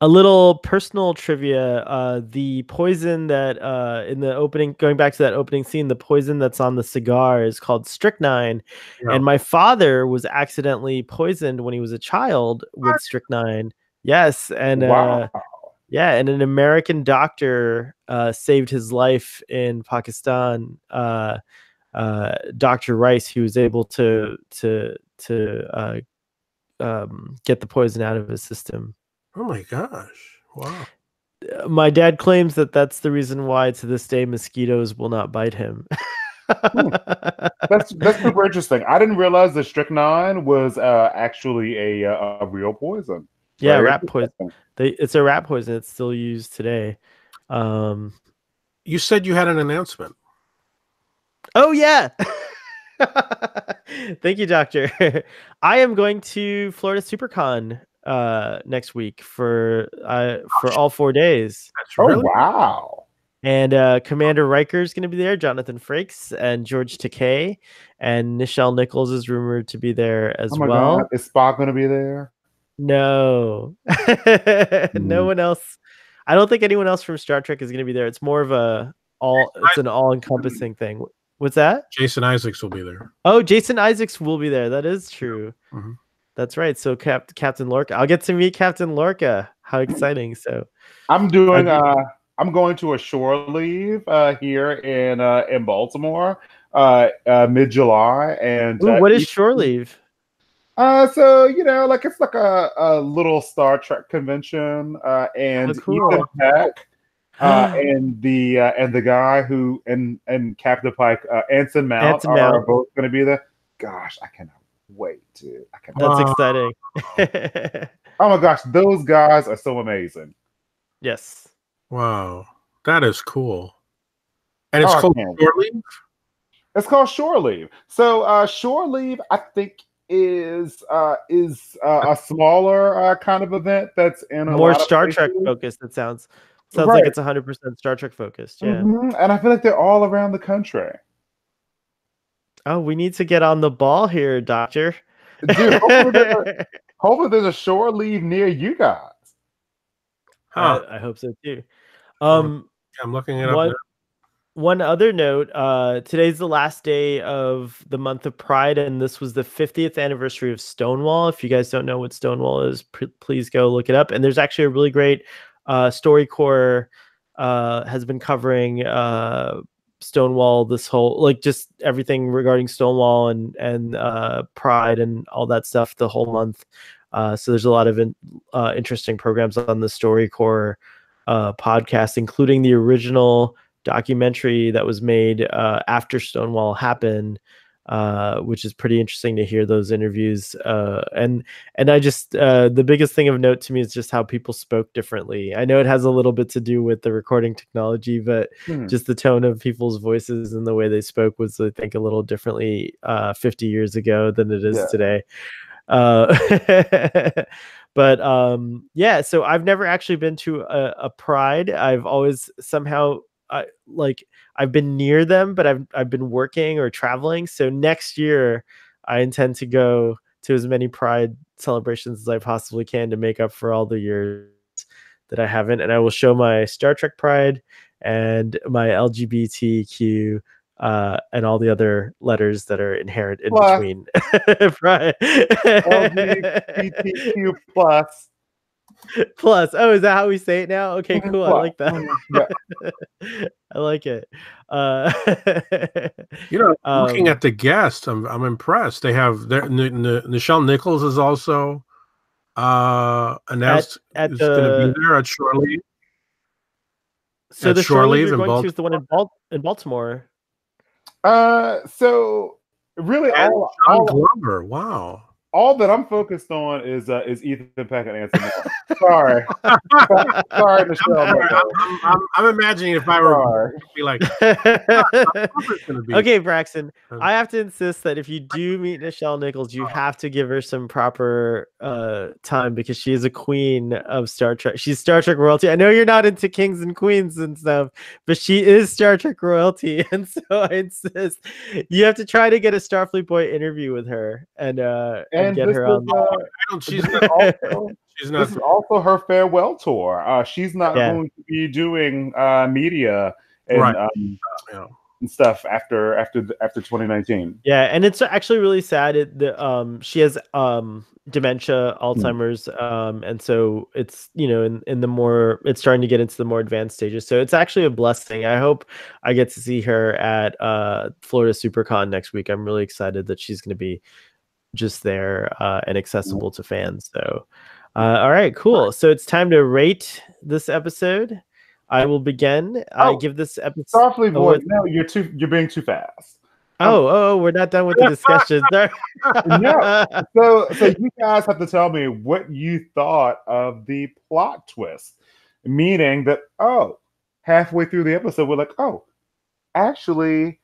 A little personal trivia uh the poison that uh in the opening going back to that opening scene the poison that's on the cigar is called strychnine. Yeah. and my father was accidentally poisoned when he was a child with strychnine. Yes and uh yeah and an american doctor uh saved his life in pakistan uh uh dr rice he was able to to to uh um get the poison out of his system Oh my gosh! Wow. uh, my dad claims that that's the reason why to this day mosquitoes will not bite him. That's that's super interesting. I didn't realize that strychnine was uh, actually a uh, a real poison. yeah, Very rat poison. They, it's a rat poison. It's still used today. Um, You said you had an announcement. oh yeah. Thank you, doctor. I am going to Florida SuperCon uh, next week for uh, for all four days. That's Oh really wow! And uh, Commander Riker is going to be there, Jonathan Frakes and George Takei, and Nichelle Nichols is rumored to be there as Oh my well. god! Is Spock going to be there? No, no Mm. one else. I don't think anyone else from Star Trek is going to be there. It's more of a all. It's an all-encompassing thing. What's that? Jason Isaacs will be there. Oh, Jason Isaacs will be there. That is true. Mhm. That's right. So Cap- Captain Lorca. I'll get to meet Captain Lorca. How exciting! So I'm doing. Uh, I'm going to a shore leave uh, here in uh, in Baltimore, uh, uh, mid July, and Ooh, uh, what is shore leave? Uh, so you know, like it's like a, a little Star Trek convention, uh, and Oh, cool. Ethan Peck, uh, and the uh, and the guy who and and Captain Pike, uh, Anson Mount Anson are Mount. both going to be there. Gosh, I cannot wait, dude. I cannot. That's Wow. exciting. Oh my gosh, those guys are so amazing. yes. Wow, that is cool. And it's Oh, called shore leave. It's called Shore Leave. So uh, Shore Leave, I think, is uh, is uh, a smaller uh, kind of event that's in a More lot of Star Trek focused. It sounds. Sounds Right. like it's 100% Star Trek focused. Yeah. Mhm, And I feel like they're all around the country. Oh, we need to get on the ball here, Doctor. Dude, hopefully, there's a, hopefully there's a shore leave near you guys. Huh. I, I hope so too. Um, I'm looking it up. one now. one other note. Uh, today's the last day of the month of Pride, and this was the 50th anniversary of Stonewall. If you guys don't know what Stonewall is, p- please go look it up. And there's actually a really great uh, StoryCorps uh, has been covering uh, Stonewall. This whole like just everything regarding Stonewall and and uh, Pride and all that stuff the whole month. Uh, so there's a lot of in, uh, interesting programs on the StoryCorps uh, podcast, including the original documentary that was made uh, after Stonewall happened, uh, which is pretty interesting to hear those interviews. Uh, and and I just uh, the biggest thing of note to me is just how people spoke differently. I know it has a little bit to do with the recording technology, but Hmm. just the tone of people's voices and the way they spoke was, I think, a little differently uh, 50 years ago than it is Yeah. today. Uh, but um, yeah, so I've never actually been to a, a Pride. I've always somehow I like I've been near them, but I've I've been working or traveling. So next year, I intend to go to as many Pride celebrations as I possibly can to make up for all the years that I haven't, and I will show my Star Trek Pride and my LGBTQ uh, and all the other letters that are inherent in Plus. between. LGBTQ plus. Plus, oh, is that how we say it now? Okay, Mhm, cool. I like that. Mhm. I like it. Uh, You know, looking Um, at the guests, I'm I'm impressed. They have their N- N- Nichelle Nichols is also uh announced at is going to the be there at Shore Leave. so at the Shore shore Leave leave in going to is the one in, Bal- in Baltimore. Uh, so really, And all, John all, Glover. Wow. All that I'm focused on is uh, is Ethan Peck and Anson Mount. Sorry, sorry, Michelle. I'm, I'm, I'm, I'm imagining if I were Sorry. be like, be." okay, Braxton, Um, I have to insist that if you do meet Nichelle Nichols, you have to give her some proper uh, time because she is a queen of Star Trek. She's Star Trek royalty. I know you're not into kings and queens and stuff, but she is Star Trek royalty, and so I insist you have to try to get a Starfleet boy interview with her and uh, and, And get this her is, on. uh, I don't. She's this is not. also, She's this is also her farewell tour. Uh, she's not Yeah. going to be doing uh, media and, Right. um, You know, and stuff after after after 2019. Yeah, and it's actually really sad. It, the, um, she has um dementia, Alzheimer's, um, and so it's you know in in the more it's starting to get into the more advanced stages. So it's actually a blessing. I hope I get to see her at uh Florida SuperCon next week. I'm really excited that she's going to be just there uh, and accessible to fans. So, uh, all right, cool. So it's time to rate this episode. I will begin. I Oh, give this episode. Oh, boy, no, you're too you're being too fast. Oh, oh, we're not done with the discussion. No. So so you guys have to tell me what you thought of the plot twist. Meaning that oh, halfway through the episode, we're like, oh, actually,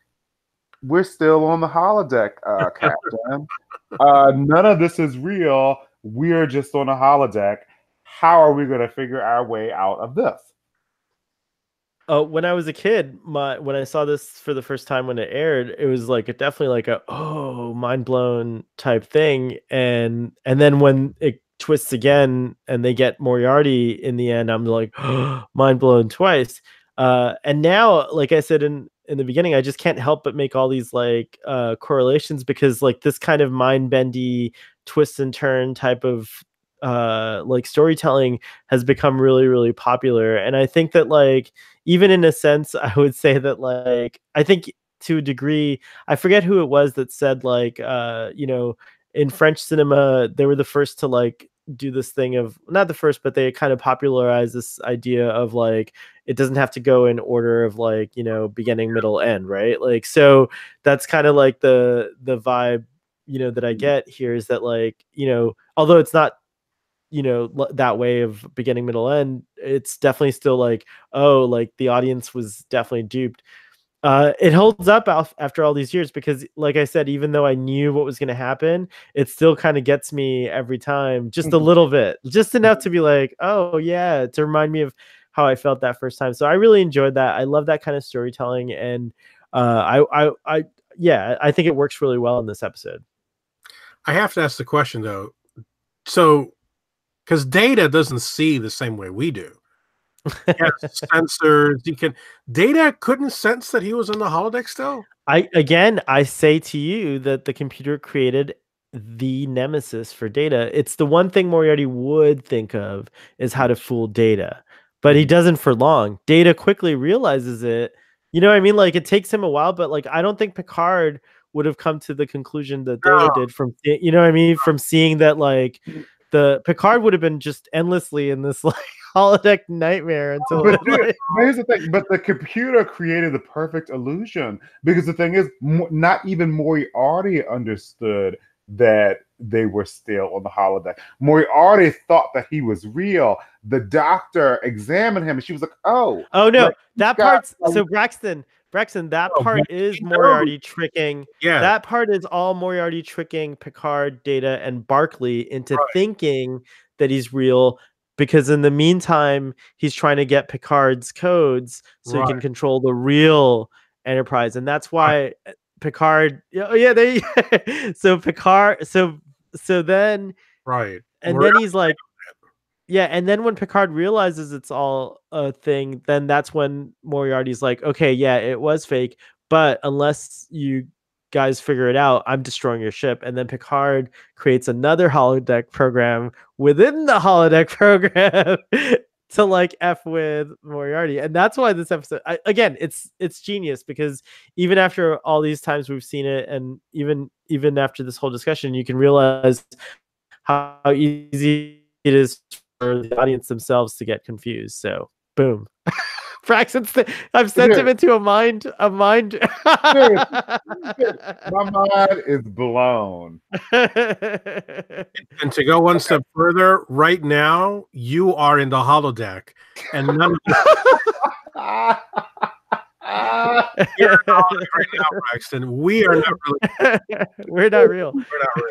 we're still on the holodeck, uh, Captain. uh, none of this is real. We're just on a holodeck. How are we going to figure our way out of this? Uh, when I was a kid, my when I saw this for the first time when it aired, it was like a, definitely like a oh mind blown type thing, and and then when it twists again and they get Moriarty in the end, I'm like mind blown twice. Uh, and now, like I said in in the beginning, I just can't help but make all these like uh, correlations because like this kind of mind bendy twist and turn type of uh like storytelling has become really really popular. And i think that like even in a sense i would say that like i think to a degree i forget who it was that said like uh you know in french cinema they were the first to like do this thing of not the first but they kind of popularize this idea of like it doesn't have to go in order of like you know beginning middle end right? Like so that's kind of like the the vibe you know that i mm-hmm. get here is that like you know although it's not you know l- that way of beginning middle end it's definitely still like oh like the audience was definitely duped uh it holds up after all these years because like i said even though i knew what was going to happen it still kind of gets me every time just a Mhm. little bit just enough to be like oh yeah to remind me of how i felt that first time so i really enjoyed that i love that kind of storytelling and uh i i i yeah i think it works really well in this episode I have to ask the question though. So, because Data doesn't see the same way we do. Sensors. He can. Data couldn't sense that he was in the holodeck still. I again, I say to you that the computer created the nemesis for data. It's the one thing Moriarty would think of is how to fool data, but he doesn't for long. Data quickly realizes it. You know what I mean? Like it takes him a while, but like I don't think Picard would have come to the conclusion that Data No. did from you know what I mean from seeing that like mm. the Picard would have been just endlessly in this like holodeck nightmare until But dude, like- here's the thing, but the computer created the perfect illusion because the thing is, not even Moriarty understood that they were still on the holodeck. Moriarty thought that he was real. The doctor examined him, and she was like, "Oh, Oh no, Like, that part's um, so Braxton. Braxton, that Oh, part is Moriarty tricking. Yeah. That part is all Moriarty tricking Picard, Data, and Barclay into Right. thinking that he's real. Because in the meantime, he's trying to get Picard's codes so he can control the real Enterprise, and that's why uh, Picard. Oh, yeah, they. so Picard. So so then right. and We're- then he's like yeah and then when picard realizes it's all a thing then that's when moriarty's like okay yeah it was fake but unless you guys figure it out i'm destroying your ship and then picard creates another holodeck program within the holodeck program to like f with moriarty and that's why this episode I, again it's it's genius because even after all these times we've seen it and even even after this whole discussion you can realize how easy it is for the audience themselves to get confused. So, boom. Braxton's th- I've sent him Dude. into a mind a mind. Dude, My mind is blown. And to go one step further, right now you are in the holodeck, and none of you're in the holodeck right now, Braxton. We are not really. We're not real. We're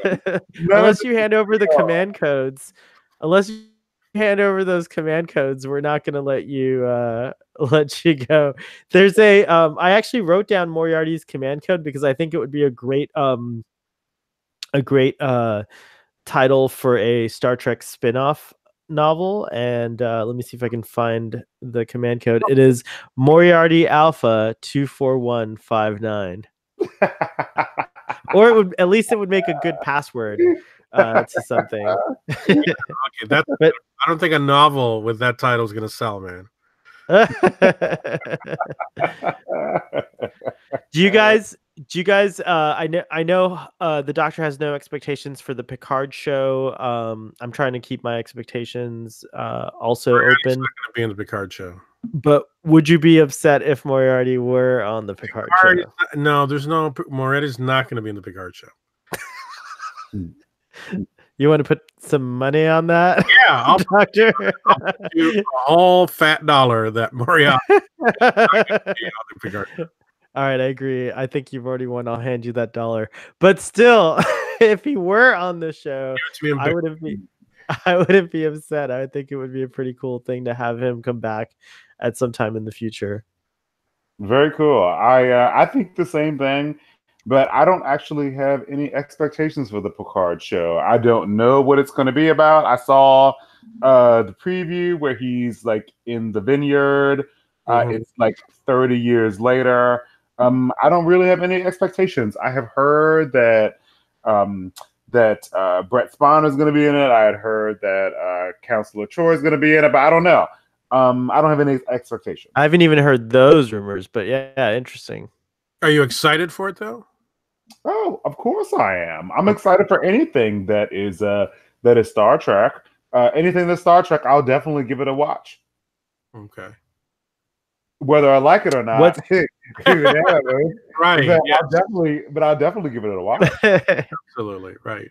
not real. unless you hand over the command codes, unless you hand over those command codes, we're not going to let you uh, let you go. There's a um, I actually wrote down Moriarty's command code because I think it would be a great um, a great uh, title for a Star Trek spin-off novel and uh, let me see if I can find the command code. It is Moriarty Alpha 24159 or it would at least it would make a good password uh, to something. Okay, that's. But- I don't think a novel with that title is going to sell, man. do you guys? Do you guys? Uh, I know. I know. Uh, the Doctor has no expectations for the Picard show. Um, I'm trying to keep my expectations uh, also Moriarty's open. not going to be in the Picard show. But would you be upset if Moriarty were on the Picard Moriarty's show? not- no, there's no. Moriarty's not going to be in the Picard show. You want to put some money on that, Yeah, I'll Doctor? do a whole fat dollar that Moriarty will be on the Picard. show. All right, I agree. I think you've already won. I'll hand you that dollar. But still, if he were on the show, Give it to me in I wouldn't be I wouldn't be upset. I think it would be a pretty cool thing to have him come back at some time in the future. Very cool. I uh, I think the same thing, but I don't actually have any expectations for the Picard show. I don't know what it's going to be about. I saw uh, the preview where he's like in the vineyard. Uh, Mhm. It's like 30 years later. Um, I don't really have any expectations. I have heard that um, that uh, Brent Spiner is going to be in it. I had heard that uh, Counselor Troi is going to be in it, but I don't know. Um, I don't have any expectations. I haven't even heard those rumors, but yeah, yeah interesting. Are you excited for it though? Oh, of course I am. I'm excited for anything that is uh that is Star Trek. Uh, anything that's Star Trek, I'll definitely give it a watch, Okay. whether I like it or not. What's- yeah. Right. but Yeah, I'll definitely, but I'll definitely give it a watch. absolutely. Right.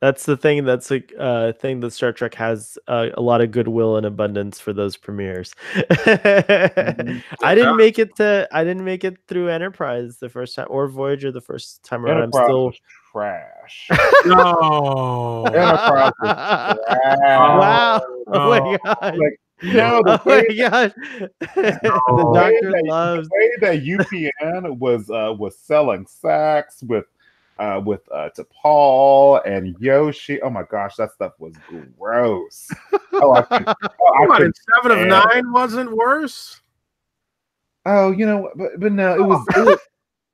That's the thing. That's a uh, thing that Star Trek has uh, a lot of goodwill and abundance for those premieres. I didn't make it to. I didn't make it through Enterprise the first time, or Voyager the first time around. I'm still. was trash. No. Enterprise was trash. Wow! Oh my god! Like, No, the oh my way, god! the doctor that, loves. the way that UPN was uh, was selling sex with uh, with uh, T'Pol and Hoshi. Oh my gosh, that stuff was gross. Oh, I could, oh, I Come on, seven of nine wasn't worse. oh, you know, but but no, it was it was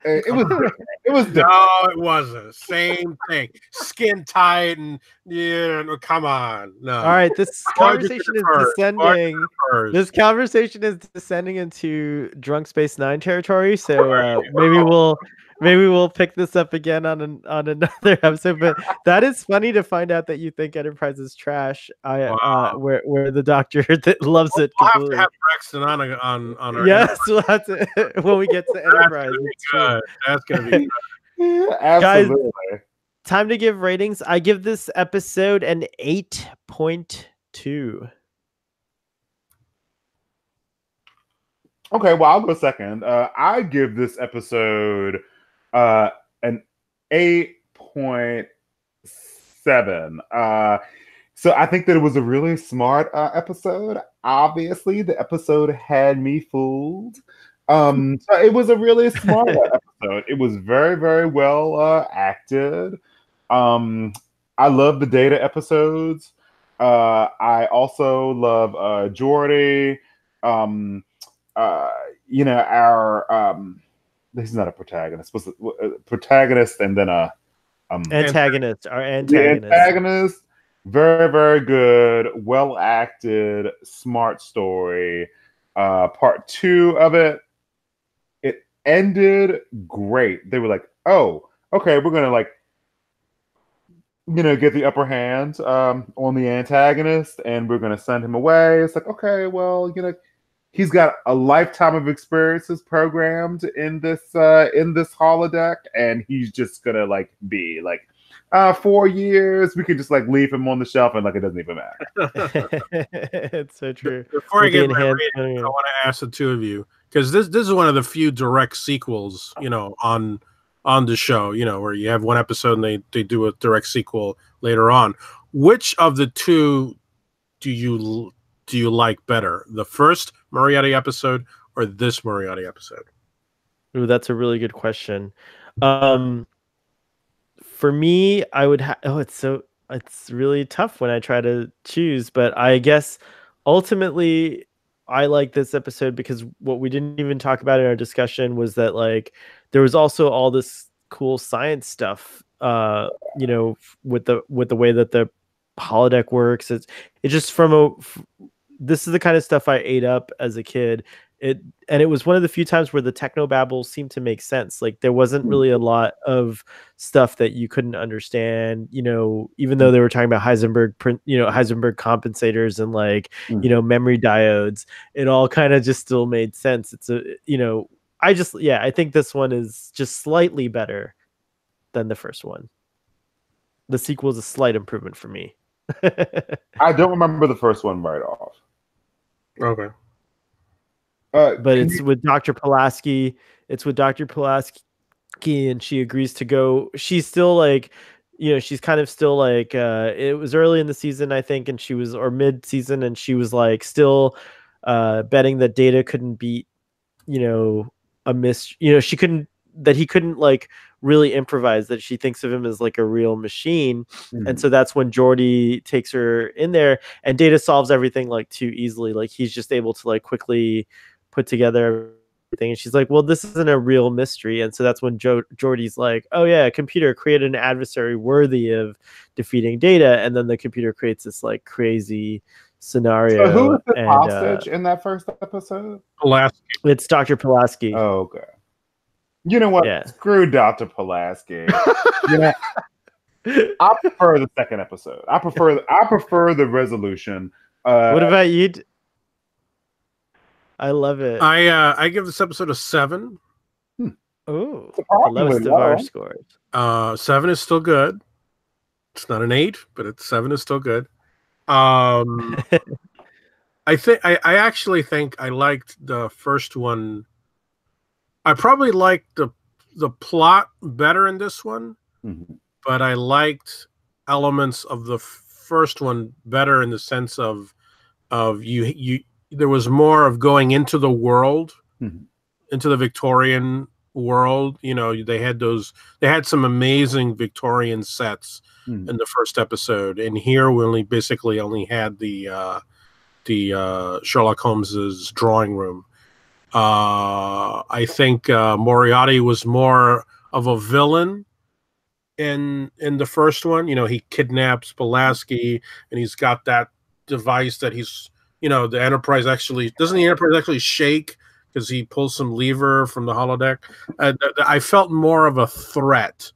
it was different. it was different. No, it wasn't. Same thing. Skin tight and yeah. Come on. No. All right, this Voyager conversation is first. descending. This conversation is descending into drunk space nine territory. So uh, maybe we'll maybe we'll pick this up again on an, on another episode. But that is funny to find out that you think Enterprise is trash. I uh, where where the doctor that loves it We'll have to completely. have Braxton on a- on on our. Yes, we'll have to when we get to That's Enterprise. gonna be good. That's gonna be. good. Absolutely. Time to give ratings. I give this episode an eight point two. Okay, well, I'll go second. Uh, I give this episode uh, an 8.7. Uh, so I think that it was a really smart uh, episode. Obviously, the episode had me fooled. Um, so it was a really smart episode. It was very, very well uh, acted. Um, I love the data episodes. Uh, I also love uh, Geordi. Um, uh, you know, our um, he's not a protagonist, was a protagonist, and then a um, Antagonist. Our antagonist. antagonist. Very, very good, well acted, smart story. Uh, part two of it, it ended great. They were like, "Oh, okay, we're gonna like." You know, get the upper hand um, on the antagonist, and we're gonna send him away. It's like, okay, well, you know, he's got a lifetime of experiences programmed in this uh in this holodeck, and he's just gonna like be like uh four years. We could just like leave him on the shelf and like it doesn't even matter. it's so true. Before I With the get my enhanced- rating, I want to ask the two of you because this this is one of the few direct sequels, you know, on on the show, you know, where you have one episode and they they do a direct sequel later on. Which of the two do you do you like better, the first Moriarty episode or this Moriarty episode? Ooh, that's a really good question. Um, for me, I would have. Oh, it's so it's really tough when I try to choose, but I guess ultimately I like this episode because what we didn't even talk about in our discussion was that like there was also all this cool science stuff. Uh, you know, with the with the way that the holodeck works. It's it just from a. This is the kind of stuff I ate up as a kid. It and it was one of the few times where the techno babble seemed to make sense. Like there wasn't Hmm. really a lot of stuff that you couldn't understand you know even though they were talking about heisenberg print you know heisenberg compensators and like Hmm. you know memory diodes. It all kind of just still made sense. It's a you know i just yeah i think this one is just slightly better than the first one. The sequel is a slight improvement for me. I don't remember the first one right off. Okay. Uh, but it's you- with Dr. Pulaski. It's with Dr. Pulaski, and she agrees to go. She's still like, you know, she's kind of still like. uh It was early in the season, I think, and she was or mid season, and she was like still uh betting that Data couldn't beat, you know, a miss. You know, she couldn't that he couldn't like really improvise. That she thinks of him as like a real machine, Mhm. and so that's when Geordi takes her in there, and Data solves everything like too easily. Like he's just able to like quickly put together everything. And she's like, "Well, this isn't a real mystery." And so that's when jo- Geordi's like, "Oh yeah, computer created an adversary worthy of defeating Data," and then the computer creates this like crazy scenario. So who was the and, uh, hostage in that first episode? Last it's Dr. Pulaski. Oh, okay. You know what? Yeah. Screw Dr. Pulaski. you know, I prefer the second episode. I prefer I prefer the resolution. Uh, what about you? D- I love it. I uh I give this episode a seven. Oh, the lowest of our scores. Uh, seven is still good. It's not an eight, but it's seven is still good. Um, I think I, I actually think I liked the first one. I probably liked the the plot better in this one, Mhm. but I liked elements of the first one better in the sense of of you you there was more of going into the world Mhm. into the Victorian world. You know, they had those they had some amazing Victorian sets Mhm. in the first episode, and here we only basically only had the uh, the uh, Sherlock Holmes's drawing room. Uh, I think uh, Moriarty was more of a villain in in the first one. You know, he kidnaps Pulaski, and he's got that device that he's you know the Enterprise actually doesn't the Enterprise actually shake because he pulls some lever from the holodeck. Uh, I felt more of a threat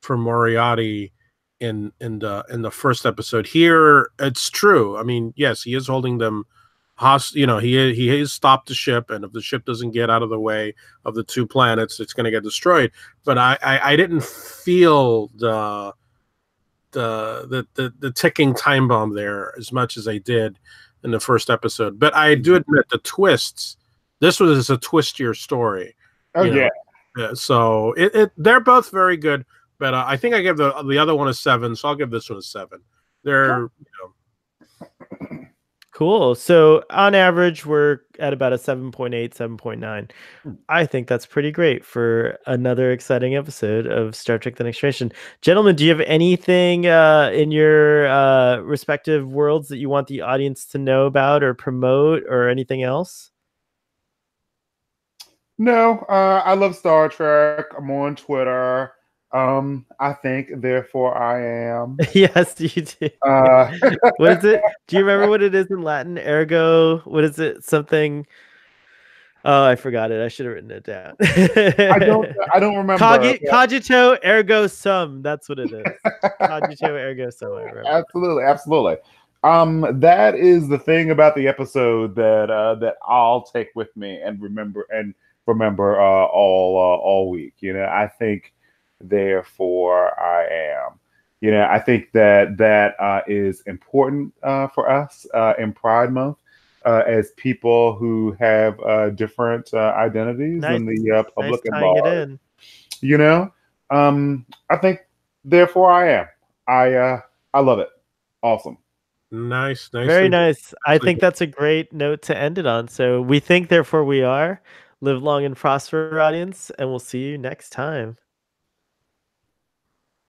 for Moriarty in in the in the first episode. Here, it's true. I mean, yes, he is holding them host. You know, he he has stopped the ship, and if the ship doesn't get out of the way of the two planets, it's going to get destroyed. But I, I I didn't feel the the the the, the ticking time bomb there as much as I did in the first episode. But I do admit the twists. This was a twistier story. Oh yeah. Yeah, so it, it they're both very good, but uh, I think I give the the other one a seven, so I'll give this one a seven. They're you know, Cool. So on average, we're at about a 7.8, 7.9. Hmm. I think that's pretty great for another exciting episode of Star Trek The Next Generation. Gentlemen, do you have anything uh, in your uh, respective worlds that you want the audience to know about or promote or anything else? No, uh, I love Star Trek. I'm on Twitter. Um, I think, therefore, I am. yes, you do. Uh, what is it? Do you remember what it is in Latin? Ergo, what is it? Something. Oh, I forgot it. I should have written it down. I don't. I don't remember. Cogi- cogito ergo sum. That's what it is. cogito ergo sum. Absolutely, absolutely. um, that is the thing about the episode that uh, that I'll take with me and remember and remember uh, all uh, all week. You know, I think therefore I am. You know, I think that that uh, is important uh, for us uh, in Pride Month uh, as people who have uh, different uh, identities Nice- in the uh, Nice public and tying it in. You know, um, I think therefore I am. I uh, I love it. Awesome. Nice, nice. Very nice. I think that's a great note to end it on. So we think, therefore we are. Live long and prosper, audience, and we'll see you next time.